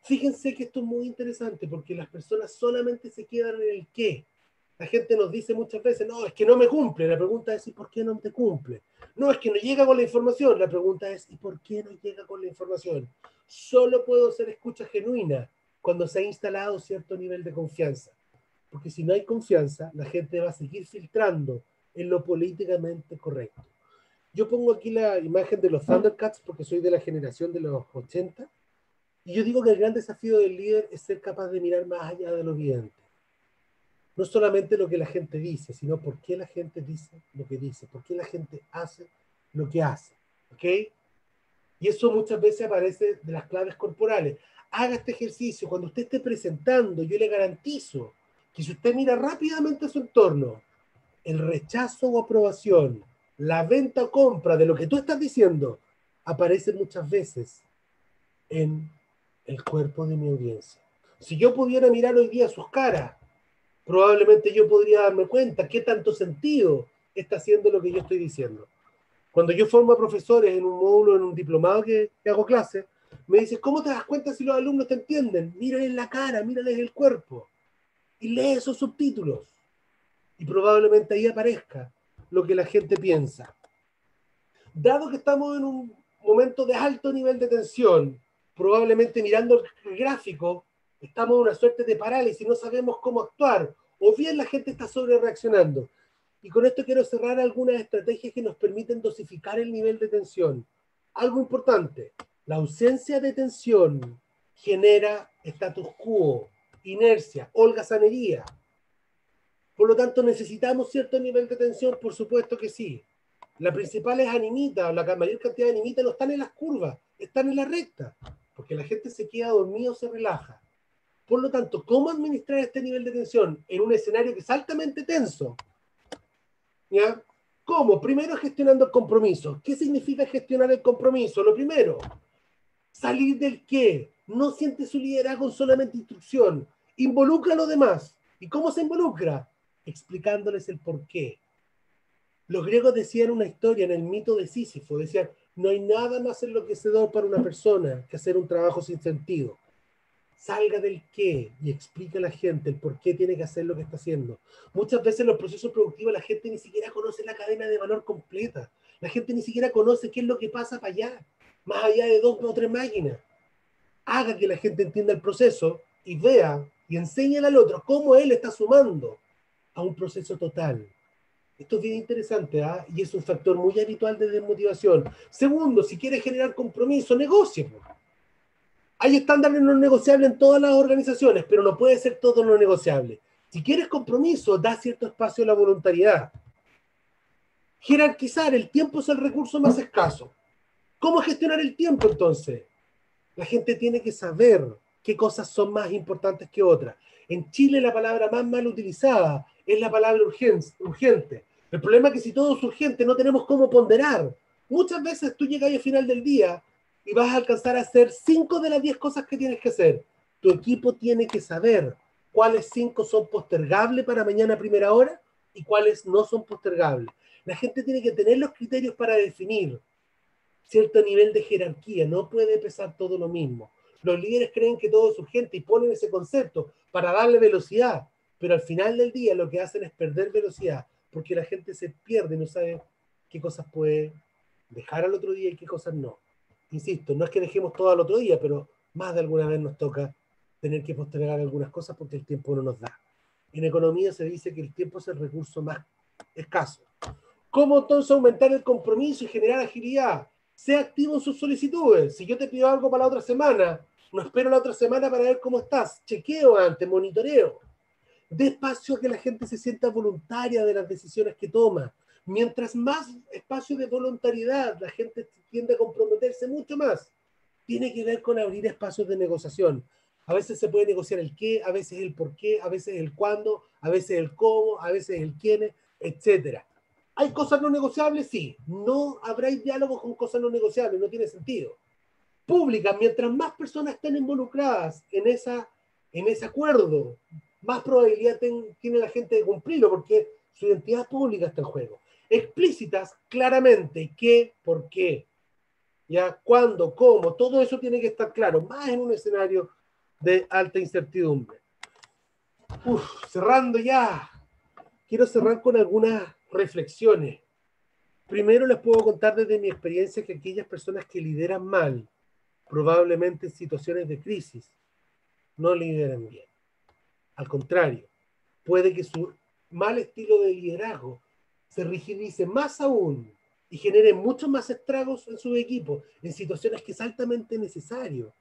Fíjense que esto es muy interesante porque las personas solamente se quedan en el qué la gente nos dice muchas veces, no, es que no me cumple. La pregunta es, ¿y por qué no te cumple? No, es que no llega con la información. La pregunta es, ¿y por qué no llega con la información? Solo puedo ser escucha genuina cuando se ha instalado cierto nivel de confianza. Porque si no hay confianza, la gente va a seguir filtrando en lo políticamente correcto. Yo pongo aquí la imagen de los Thundercats porque soy de la generación de los 80. Y yo digo que el gran desafío del líder es ser capaz de mirar más allá de lo evidente no solamente lo que la gente dice, sino por qué la gente dice lo que dice, por qué la gente hace lo que hace. ¿Ok? Y eso muchas veces aparece de las claves corporales. Haga este ejercicio. Cuando usted esté presentando, yo le garantizo que si usted mira rápidamente a su entorno, el rechazo o aprobación, la venta o compra de lo que tú estás diciendo, aparece muchas veces en el cuerpo de mi audiencia. Si yo pudiera mirar hoy día sus caras probablemente yo podría darme cuenta qué tanto sentido está haciendo lo que yo estoy diciendo. Cuando yo formo a profesores en un módulo, en un diplomado que, hago clase, me dicen, ¿cómo te das cuenta si los alumnos te entienden? Mírales la cara, mírales el cuerpo y lee esos subtítulos. Y probablemente ahí aparezca lo que la gente piensa. Dado que estamos en un momento de alto nivel de tensión, probablemente mirando el gráfico estamos en una suerte de parálisis, no sabemos cómo actuar, o bien la gente está sobre reaccionando. Y con esto quiero cerrar algunas estrategias que nos permiten dosificar el nivel de tensión. Algo importante, la ausencia de tensión genera status quo, inercia, holgazanería. Por lo tanto, necesitamos cierto nivel de tensión, por supuesto que sí. La principal es animita, la mayor cantidad de animita no están en las curvas, están en la recta, porque la gente se queda dormido, se relaja. Por lo tanto, ¿cómo administrar este nivel de tensión en un escenario que es altamente tenso? ¿Ya? ¿Cómo? Primero gestionando el compromiso. ¿Qué significa gestionar el compromiso? Lo primero, salir del qué. No siente su liderazgo solamente instrucción. Involucra a los demás. ¿Y cómo se involucra? Explicándoles el por qué. Los griegos decían una historia en el mito de Sísifo. Decían, no hay nada más enloquecedor para una persona que hacer un trabajo sin sentido salga del qué y explique a la gente el por qué tiene que hacer lo que está haciendo. Muchas veces en los procesos productivos la gente ni siquiera conoce la cadena de valor completa. La gente ni siquiera conoce qué es lo que pasa para allá, más allá de dos o tres máquinas. Haga que la gente entienda el proceso y vea y enseñe al otro cómo él está sumando a un proceso total. Esto es bien interesante ¿ah? y es un factor muy habitual de desmotivación. Segundo, si quiere generar compromiso, negocie. Hay estándares no negociables en todas las organizaciones, pero no puede ser todo no negociable. Si quieres compromiso, da cierto espacio a la voluntariedad. Jerarquizar, el tiempo es el recurso más escaso. ¿Cómo gestionar el tiempo entonces? La gente tiene que saber qué cosas son más importantes que otras. En Chile la palabra más mal utilizada es la palabra urgente. El problema es que si todo es urgente no tenemos cómo ponderar. Muchas veces tú llegas al final del día y vas a alcanzar a hacer cinco de las diez cosas que tienes que hacer. Tu equipo tiene que saber cuáles cinco son postergables para mañana a primera hora y cuáles no son postergables. La gente tiene que tener los criterios para definir cierto nivel de jerarquía, no puede pesar todo lo mismo. Los líderes creen que todo es urgente y ponen ese concepto para darle velocidad, pero al final del día lo que hacen es perder velocidad, porque la gente se pierde y no sabe qué cosas puede dejar al otro día y qué cosas no. Insisto, no es que dejemos todo al otro día, pero más de alguna vez nos toca tener que postergar algunas cosas porque el tiempo no nos da. En economía se dice que el tiempo es el recurso más escaso. ¿Cómo entonces aumentar el compromiso y generar agilidad? Sea activo en sus solicitudes. Si yo te pido algo para la otra semana, no espero la otra semana para ver cómo estás. Chequeo antes, monitoreo. Despacio a que la gente se sienta voluntaria de las decisiones que toma. Mientras más espacio de voluntariedad, la gente tiende a comprometerse mucho más. Tiene que ver con abrir espacios de negociación. A veces se puede negociar el qué, a veces el por qué, a veces el cuándo, a veces el cómo, a veces el quién, etc. ¿Hay cosas no negociables? Sí. No habrá diálogo con cosas no negociables, no tiene sentido. Pública, mientras más personas estén involucradas en, esa, en ese acuerdo, más probabilidad tiene la gente de cumplirlo, porque su identidad pública está en juego. Explícitas, claramente, qué, por qué, ya, cuándo, cómo, todo eso tiene que estar claro, más en un escenario de alta incertidumbre. cerrando ya. Quiero cerrar con algunas reflexiones. Primero les puedo contar desde mi experiencia que aquellas personas que lideran mal, probablemente en situaciones de crisis, no lideran bien. Al contrario, puede que su mal estilo de liderazgo se rigidice más aún y genere muchos más estragos en su equipo en situaciones que es altamente necesario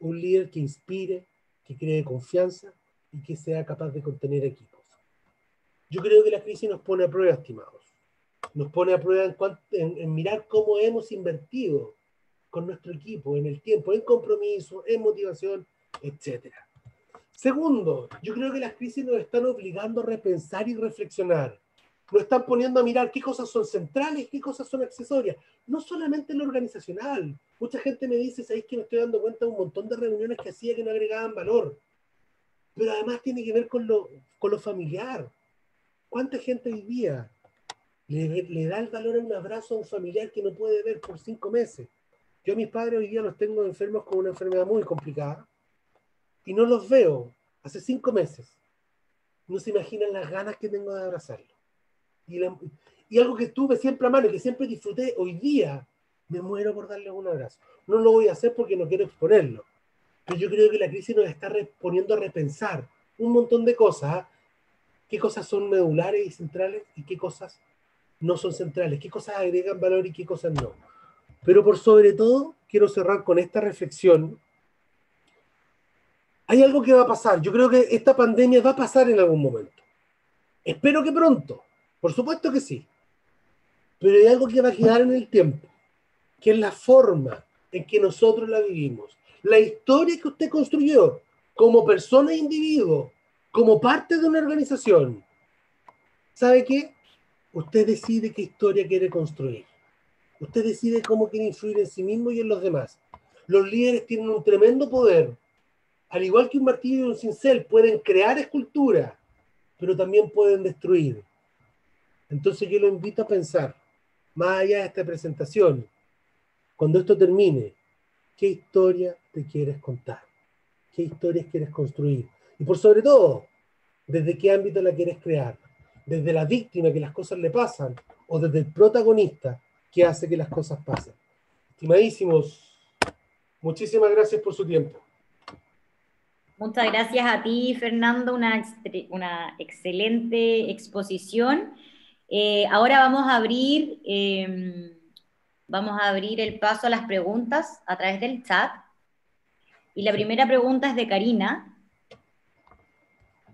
un líder que inspire, que cree confianza y que sea capaz de contener equipos. Yo creo que la crisis nos pone a prueba, estimados. Nos pone a prueba en, mirar cómo hemos invertido con nuestro equipo en el tiempo, en compromiso, en motivación, etc. Segundo, yo creo que las crisis nos están obligando a repensar y reflexionar nos están poniendo a mirar qué cosas son centrales, qué cosas son accesorias. No solamente en lo organizacional. Mucha gente me dice, ¿sabéis que me estoy dando cuenta de un montón de reuniones que hacía que no agregaban valor? Pero además tiene que ver con lo, con lo familiar. ¿Cuánta gente vivía? Le, le, da el valor a un abrazo a un familiar que no puede ver por cinco meses. Yo a mis padres hoy día los tengo enfermos con una enfermedad muy complicada y no los veo hace cinco meses. No se imaginan las ganas que tengo de abrazarlos y, algo que tuve siempre a mano y que siempre disfruté, hoy día me muero por darle un abrazo. No lo voy a hacer porque no quiero exponerlo. Pero yo creo que la crisis nos está poniendo a repensar un montón de cosas. ¿ah? ¿Qué cosas son medulares y centrales y qué cosas no son centrales? ¿Qué cosas agregan valor y qué cosas no? Pero por sobre todo, quiero cerrar con esta reflexión. Hay algo que va a pasar. Yo creo que esta pandemia va a pasar en algún momento. Espero que pronto. Por supuesto que sí. Pero hay algo que va a quedar en el tiempo, que es la forma en que nosotros la vivimos. La historia que usted construyó como persona e individuo, como parte de una organización. ¿Sabe qué? Usted decide qué historia quiere construir. Usted decide cómo quiere influir en sí mismo y en los demás. Los líderes tienen un tremendo poder. Al igual que un martillo y un cincel, pueden crear escultura, pero también pueden destruir. Entonces yo lo invito a pensar, más allá de esta presentación, cuando esto termine, ¿qué historia te quieres contar? ¿Qué historias quieres construir? Y por sobre todo, ¿desde qué ámbito la quieres crear? ¿Desde la víctima que las cosas le pasan o desde el protagonista que hace que las cosas pasen? Estimadísimos, muchísimas gracias por su tiempo. Muchas gracias a ti, Fernando, una, una excelente exposición. Eh, ahora vamos a abrir, em, vamos a abrir el paso a las preguntas a través del chat. Y la primera pregunta es de Karina.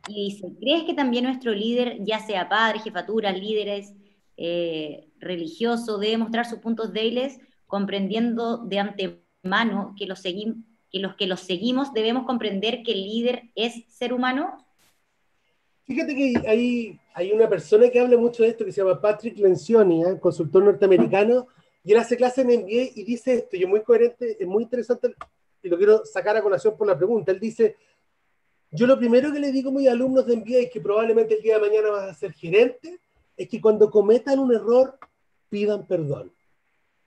Y dice, ¿crees que también nuestro líder, ya sea padre, jefatura, líderes, eh, religioso, debe mostrar sus puntos débiles, comprendiendo de antemano que los, que los que los seguimos debemos comprender que el líder es ser humano? Fíjate que hay, hay una persona que habla mucho de esto que se llama Patrick Lencioni, ¿eh? consultor norteamericano, y él hace clase en MBA y dice esto, y es muy coherente, es muy interesante, y lo quiero sacar a colación por la pregunta. Él dice, yo lo primero que le digo a mis alumnos de MBA, que probablemente el día de mañana vas a ser gerente, es que cuando cometan un error, pidan perdón.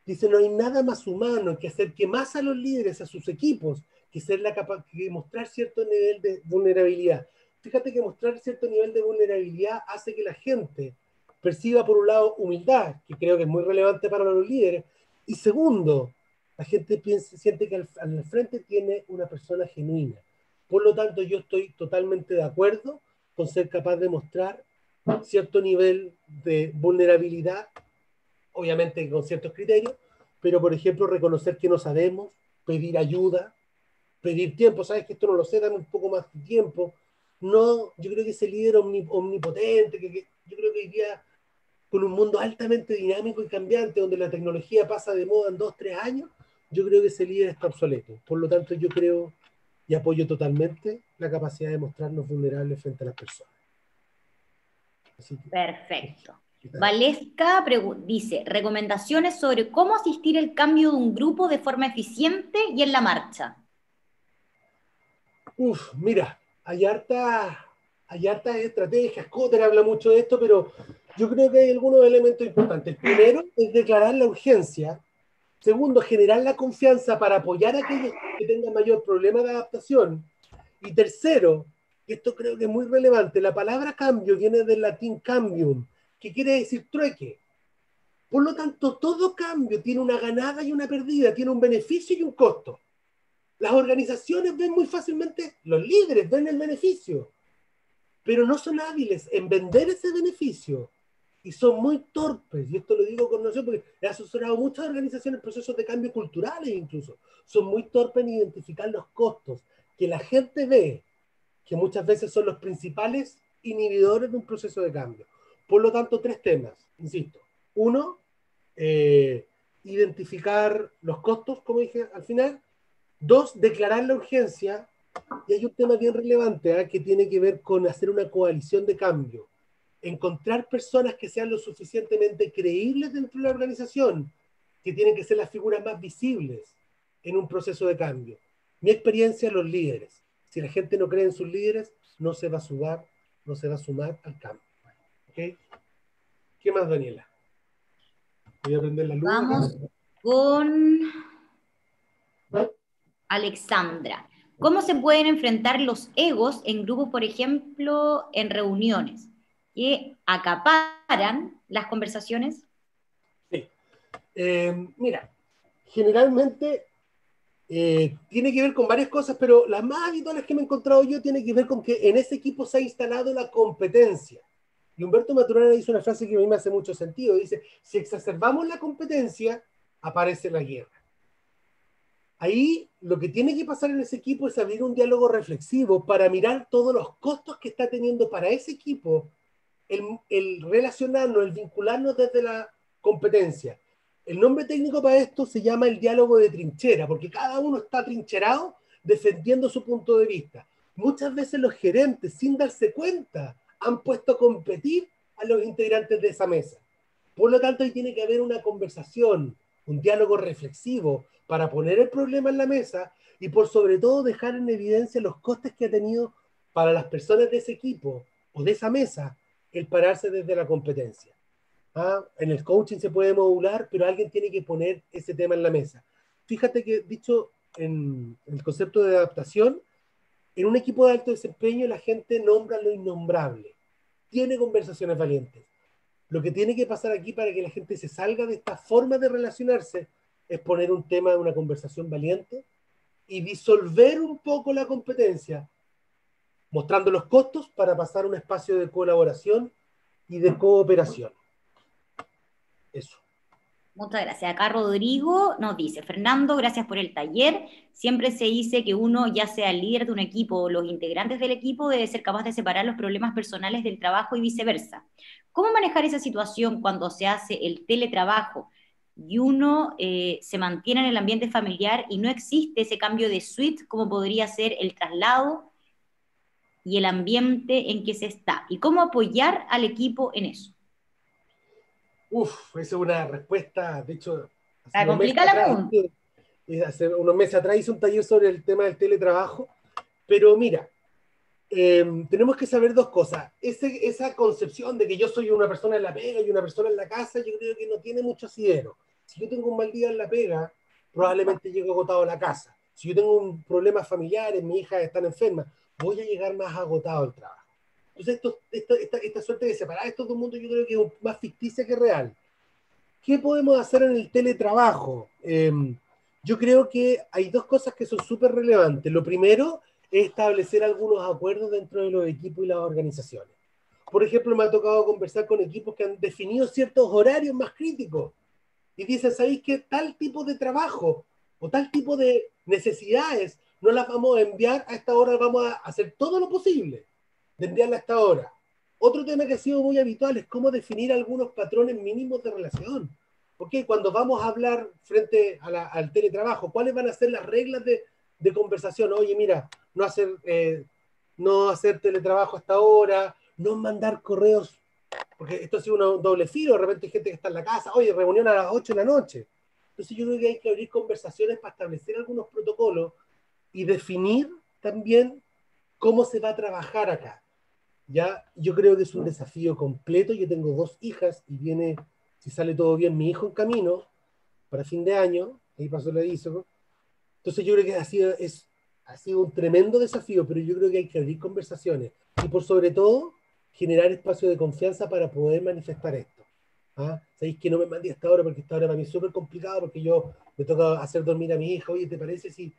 Dice, no hay nada más humano que hacer que más a los líderes, a sus equipos, que, ser la que mostrar cierto nivel de vulnerabilidad. Fíjate que mostrar cierto nivel de vulnerabilidad hace que la gente perciba, por un lado, humildad, que creo que es muy relevante para los líderes, y segundo, la gente piensa, siente que al, al frente tiene una persona genuina. Por lo tanto, yo estoy totalmente de acuerdo con ser capaz de mostrar cierto nivel de vulnerabilidad, obviamente con ciertos criterios, pero por ejemplo reconocer que no sabemos, pedir ayuda, pedir tiempo, sabes que esto no lo sé, dame un poco más de tiempo. No, yo creo que ese líder omnipotente, que, yo creo que hoy día con un mundo altamente dinámico y cambiante, donde la tecnología pasa de moda en dos, tres años, yo creo que ese líder está obsoleto. Por lo tanto, yo creo y apoyo totalmente la capacidad de mostrarnos vulnerables frente a las personas. Perfecto. Valesca dice, recomendaciones sobre cómo asistir el cambio de un grupo de forma eficiente y en la marcha. Uf, mira, hay harta, hay harta estrategias, Cotter habla mucho de esto, pero yo creo que hay algunos elementos importantes. El primero es declarar la urgencia. Segundo, generar la confianza para apoyar a aquellos que tengan mayor problema de adaptación. Y tercero, y esto creo que es muy relevante, la palabra cambio viene del latín cambium, que quiere decir trueque. Por lo tanto, todo cambio tiene una ganada y una perdida, tiene un beneficio y un costo. Las organizaciones ven muy fácilmente, los líderes ven el beneficio, pero no son hábiles en vender ese beneficio y son muy torpes, y esto lo digo con noción porque he asesorado muchas organizaciones en procesos de cambio culturales incluso, son muy torpes en identificar los costos que la gente ve que muchas veces son los principales inhibidores de un proceso de cambio. Por lo tanto, tres temas, insisto. Uno, eh, identificar los costos, como dije al final. Dos, declarar la urgencia. Y hay un tema bien relevante ¿eh? que tiene que ver con hacer una coalición de cambio. Encontrar personas que sean lo suficientemente creíbles dentro de la organización, que tienen que ser las figuras más visibles en un proceso de cambio. Mi experiencia, los líderes. Si la gente no cree en sus líderes, no se va a sumar, no se va a sumar al cambio. ¿Qué más, Daniela? Voy a prender la luz. Vamos con Alexandra. ¿Cómo se pueden enfrentar los egos en grupos, por ejemplo, en reuniones, que acaparan las conversaciones? Sí. Eh, mira, generalmente eh, tiene que ver con varias cosas, pero las más habituales que me he encontrado yo tiene que ver con que en ese equipo se ha instalado la competencia. Y Humberto Maturana dice una frase que a mí me hace mucho sentido. Dice, si exacerbamos la competencia, aparece la guerra. Ahí lo que tiene que pasar en ese equipo es abrir un diálogo reflexivo para mirar todos los costos que está teniendo para ese equipo el, el relacionarnos, el vincularnos desde la competencia el nombre técnico para esto se llama el diálogo de trinchera, porque cada uno está trincherado defendiendo su punto de vista. Muchas veces los gerentes, sin darse cuenta, han puesto a competir a los integrantes de esa mesa. Por lo tanto, ahí tiene que haber una conversación, un diálogo reflexivo para poner el problema en la mesa y por sobre todo dejar en evidencia los costes que ha tenido para las personas de ese equipo o de esa mesa el pararse desde la competencia. ¿ah? En el coaching se puede modular, pero alguien tiene que poner ese tema en la mesa. Fíjate que, dicho en el concepto de adaptación, en un equipo de alto desempeño la gente nombra lo innombrable, tiene conversaciones valientes. Lo que tiene que pasar aquí para que la gente se salga de esta forma de relacionarse es poner un tema de una conversación valiente y disolver un poco la competencia, mostrando los costos para pasar a un espacio de colaboración y de cooperación. Eso. Muchas gracias. Acá Rodrigo nos dice, Fernando, gracias por el taller. Siempre se dice que uno, ya sea el líder de un equipo o los integrantes del equipo, debe ser capaz de separar los problemas personales del trabajo y viceversa. ¿Cómo manejar esa situación cuando se hace el teletrabajo? Y uno eh, se mantiene en el ambiente familiar y no existe ese cambio de suite como podría ser el traslado y el ambiente en que se está. ¿Y cómo apoyar al equipo en eso? Uf, esa es una respuesta, de hecho... Hace unos, meses atrás, eh, hace unos meses atrás hice un taller sobre el tema del teletrabajo, pero mira, em, tenemos que saber dos cosas. esa concepción de que yo soy una persona en la pega y una persona en la casa, yo creo que no tiene mucho asidero. Si yo tengo un mal día en la pega, probablemente llego agotado a la casa. Si yo tengo un problema familiar, mi hija está enferma, voy a llegar más agotado al trabajo. Entonces, esto, esta, suerte de separar esto de un mundo yo creo que es más ficticia que real. ¿Qué podemos hacer en el teletrabajo? Em, yo creo que hay dos cosas que son súper relevantes. Lo primero establecer algunos acuerdos dentro de los equipos y las organizaciones. Por ejemplo, me ha tocado conversar con equipos que han definido ciertos horarios más críticos y dicen, ¿sabéis que tal tipo de trabajo o tal tipo de necesidades no las vamos a enviar a esta hora, vamos a hacer todo lo posible de enviarla a esta hora? Otro tema que ha sido muy habitual es cómo definir algunos patrones mínimos de relación. porque Cuando vamos a hablar frente al teletrabajo, ¿cuáles van a ser las reglas de, de conversación? Oye, mira, no hacer, eh, no hacer teletrabajo hasta ahora, no mandar correos porque esto ha sido un doble filo, de repente hay gente que está en la casa, oye, reunión a las 8 de la noche. Entonces yo creo que hay que abrir conversaciones para establecer algunos protocolos y definir también cómo se va a trabajar acá. Ya, yo creo que es un desafío completo. Yo tengo dos hijas y viene, si sale todo bien, mi hijo en camino para fin de año. Ahí pasó el aviso. Entonces yo creo que ha sido, es, ha sido un tremendo desafío, pero yo creo que hay que abrir conversaciones. Y por sobre todo, generar espacio de confianza para poder manifestar esto. ¿Ah? Sabéis que no me mandé hasta ahora porque esta hora para mí es súper complicado porque yo me toca hacer dormir a mi hija. Oye, ¿te parece si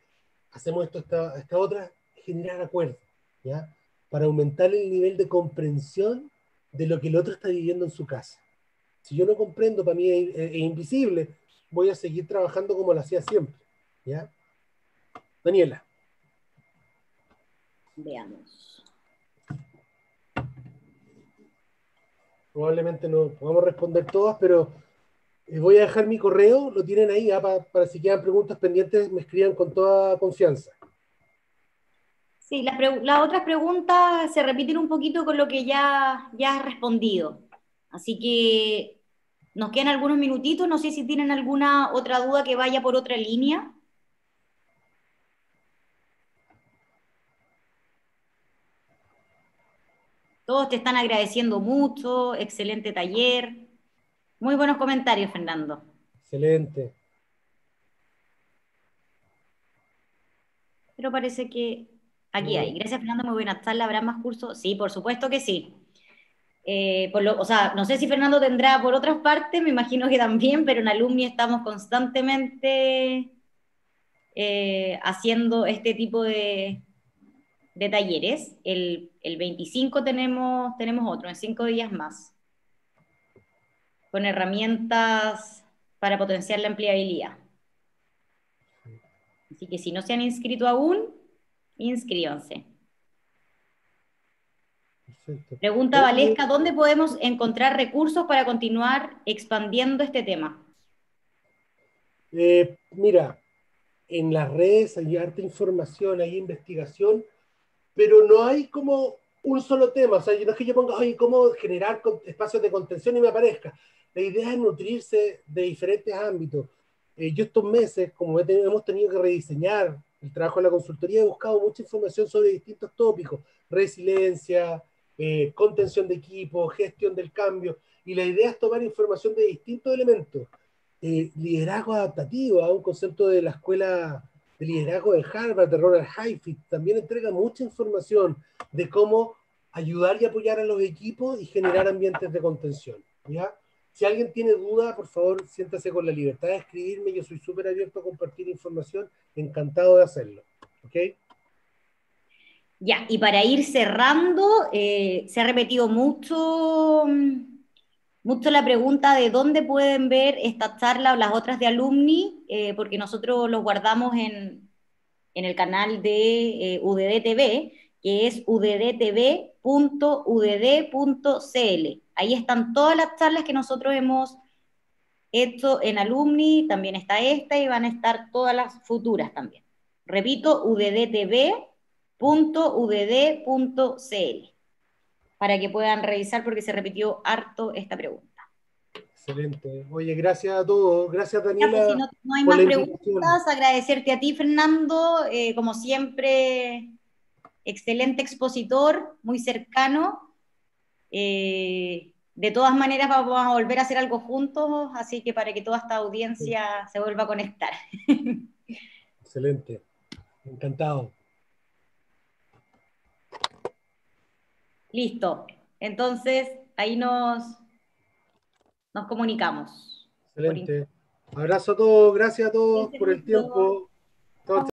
hacemos esto, esta, esta otra? Generar acuerdos, ¿ya? Para aumentar el nivel de comprensión de lo que el otro está viviendo en su casa. Si yo no comprendo, para mí es, invisible, voy a seguir trabajando como lo hacía siempre, ¿ya? Daniela. Veamos. Probablemente no podamos responder todas, pero eh, voy a dejar mi correo, lo tienen ahí, ¿ah? para, si quedan preguntas pendientes, me escriban con toda confianza. Sí, las, otras preguntas se repiten un poquito con lo que ya, ya has respondido. Así que nos quedan algunos minutitos, no sé si tienen alguna otra duda que vaya por otra línea. Todos te están agradeciendo mucho, excelente taller. Muy buenos comentarios, Fernando. Excelente. Pero parece que aquí hay. Gracias, Fernando, muy buenas tardes. ¿Habrá más cursos? Sí, por supuesto que sí. Eh, o sea, no sé si Fernando tendrá por otras partes, me imagino que también, pero en Alumni estamos constantemente eh, haciendo este tipo de, de talleres. El, 25 tenemos, tenemos otro, en cinco días más, con herramientas para potenciar la empleabilidad. Así que si no se han inscrito aún, inscríbanse. Pregunta Valesca, ¿dónde podemos encontrar recursos para continuar expandiendo este tema? Eh, mira, en las redes hay harta información, hay investigación pero no hay como un solo tema, o sea, no es que yo ponga, oye, ¿cómo generar espacios de contención y me aparezca? La idea es nutrirse de diferentes ámbitos. Eh, yo estos meses, como hemos tenido que rediseñar el trabajo en la consultoría, he buscado mucha información sobre distintos tópicos, resiliencia, eh, contención de equipo, gestión del cambio, y la idea es tomar información de distintos elementos. Eh, liderazgo adaptativo, un concepto de la escuela de liderazgo de Harvard, de Ronald Highfield, también entrega mucha información de cómo ayudar y apoyar a los equipos y generar ambientes de contención. ¿ya? Si alguien tiene duda, por favor, siéntase con la libertad de escribirme. Yo soy súper abierto a compartir información, encantado de hacerlo. ¿Ok? Ya, y para ir cerrando, eh, se ha repetido mucho mm, mucho la pregunta de dónde pueden ver esta charla o las otras de alumni, eh, porque nosotros los guardamos en, el canal de eh, UDD TV, que es uddtv.udd.cl. Ahí están todas las charlas que nosotros hemos Esto en Alumni también está esta y van a estar todas las futuras también. Repito, uddtv.udd.cl para que puedan revisar porque se repitió harto esta pregunta. Excelente. Oye, gracias a todos. Gracias, Daniela. Pues, si no, no, hay más preguntas, agradecerte a ti, Fernando. Eh, como siempre, excelente expositor, muy cercano. Eh, de todas maneras, vamos a volver a hacer algo juntos, así que para que toda esta audiencia se vuelva a conectar. [LAUGHS] Excelente. Encantado. Listo. Entonces, ahí nos, nos comunicamos. Excelente. Abrazo a todos, gracias a todos por el tiempo.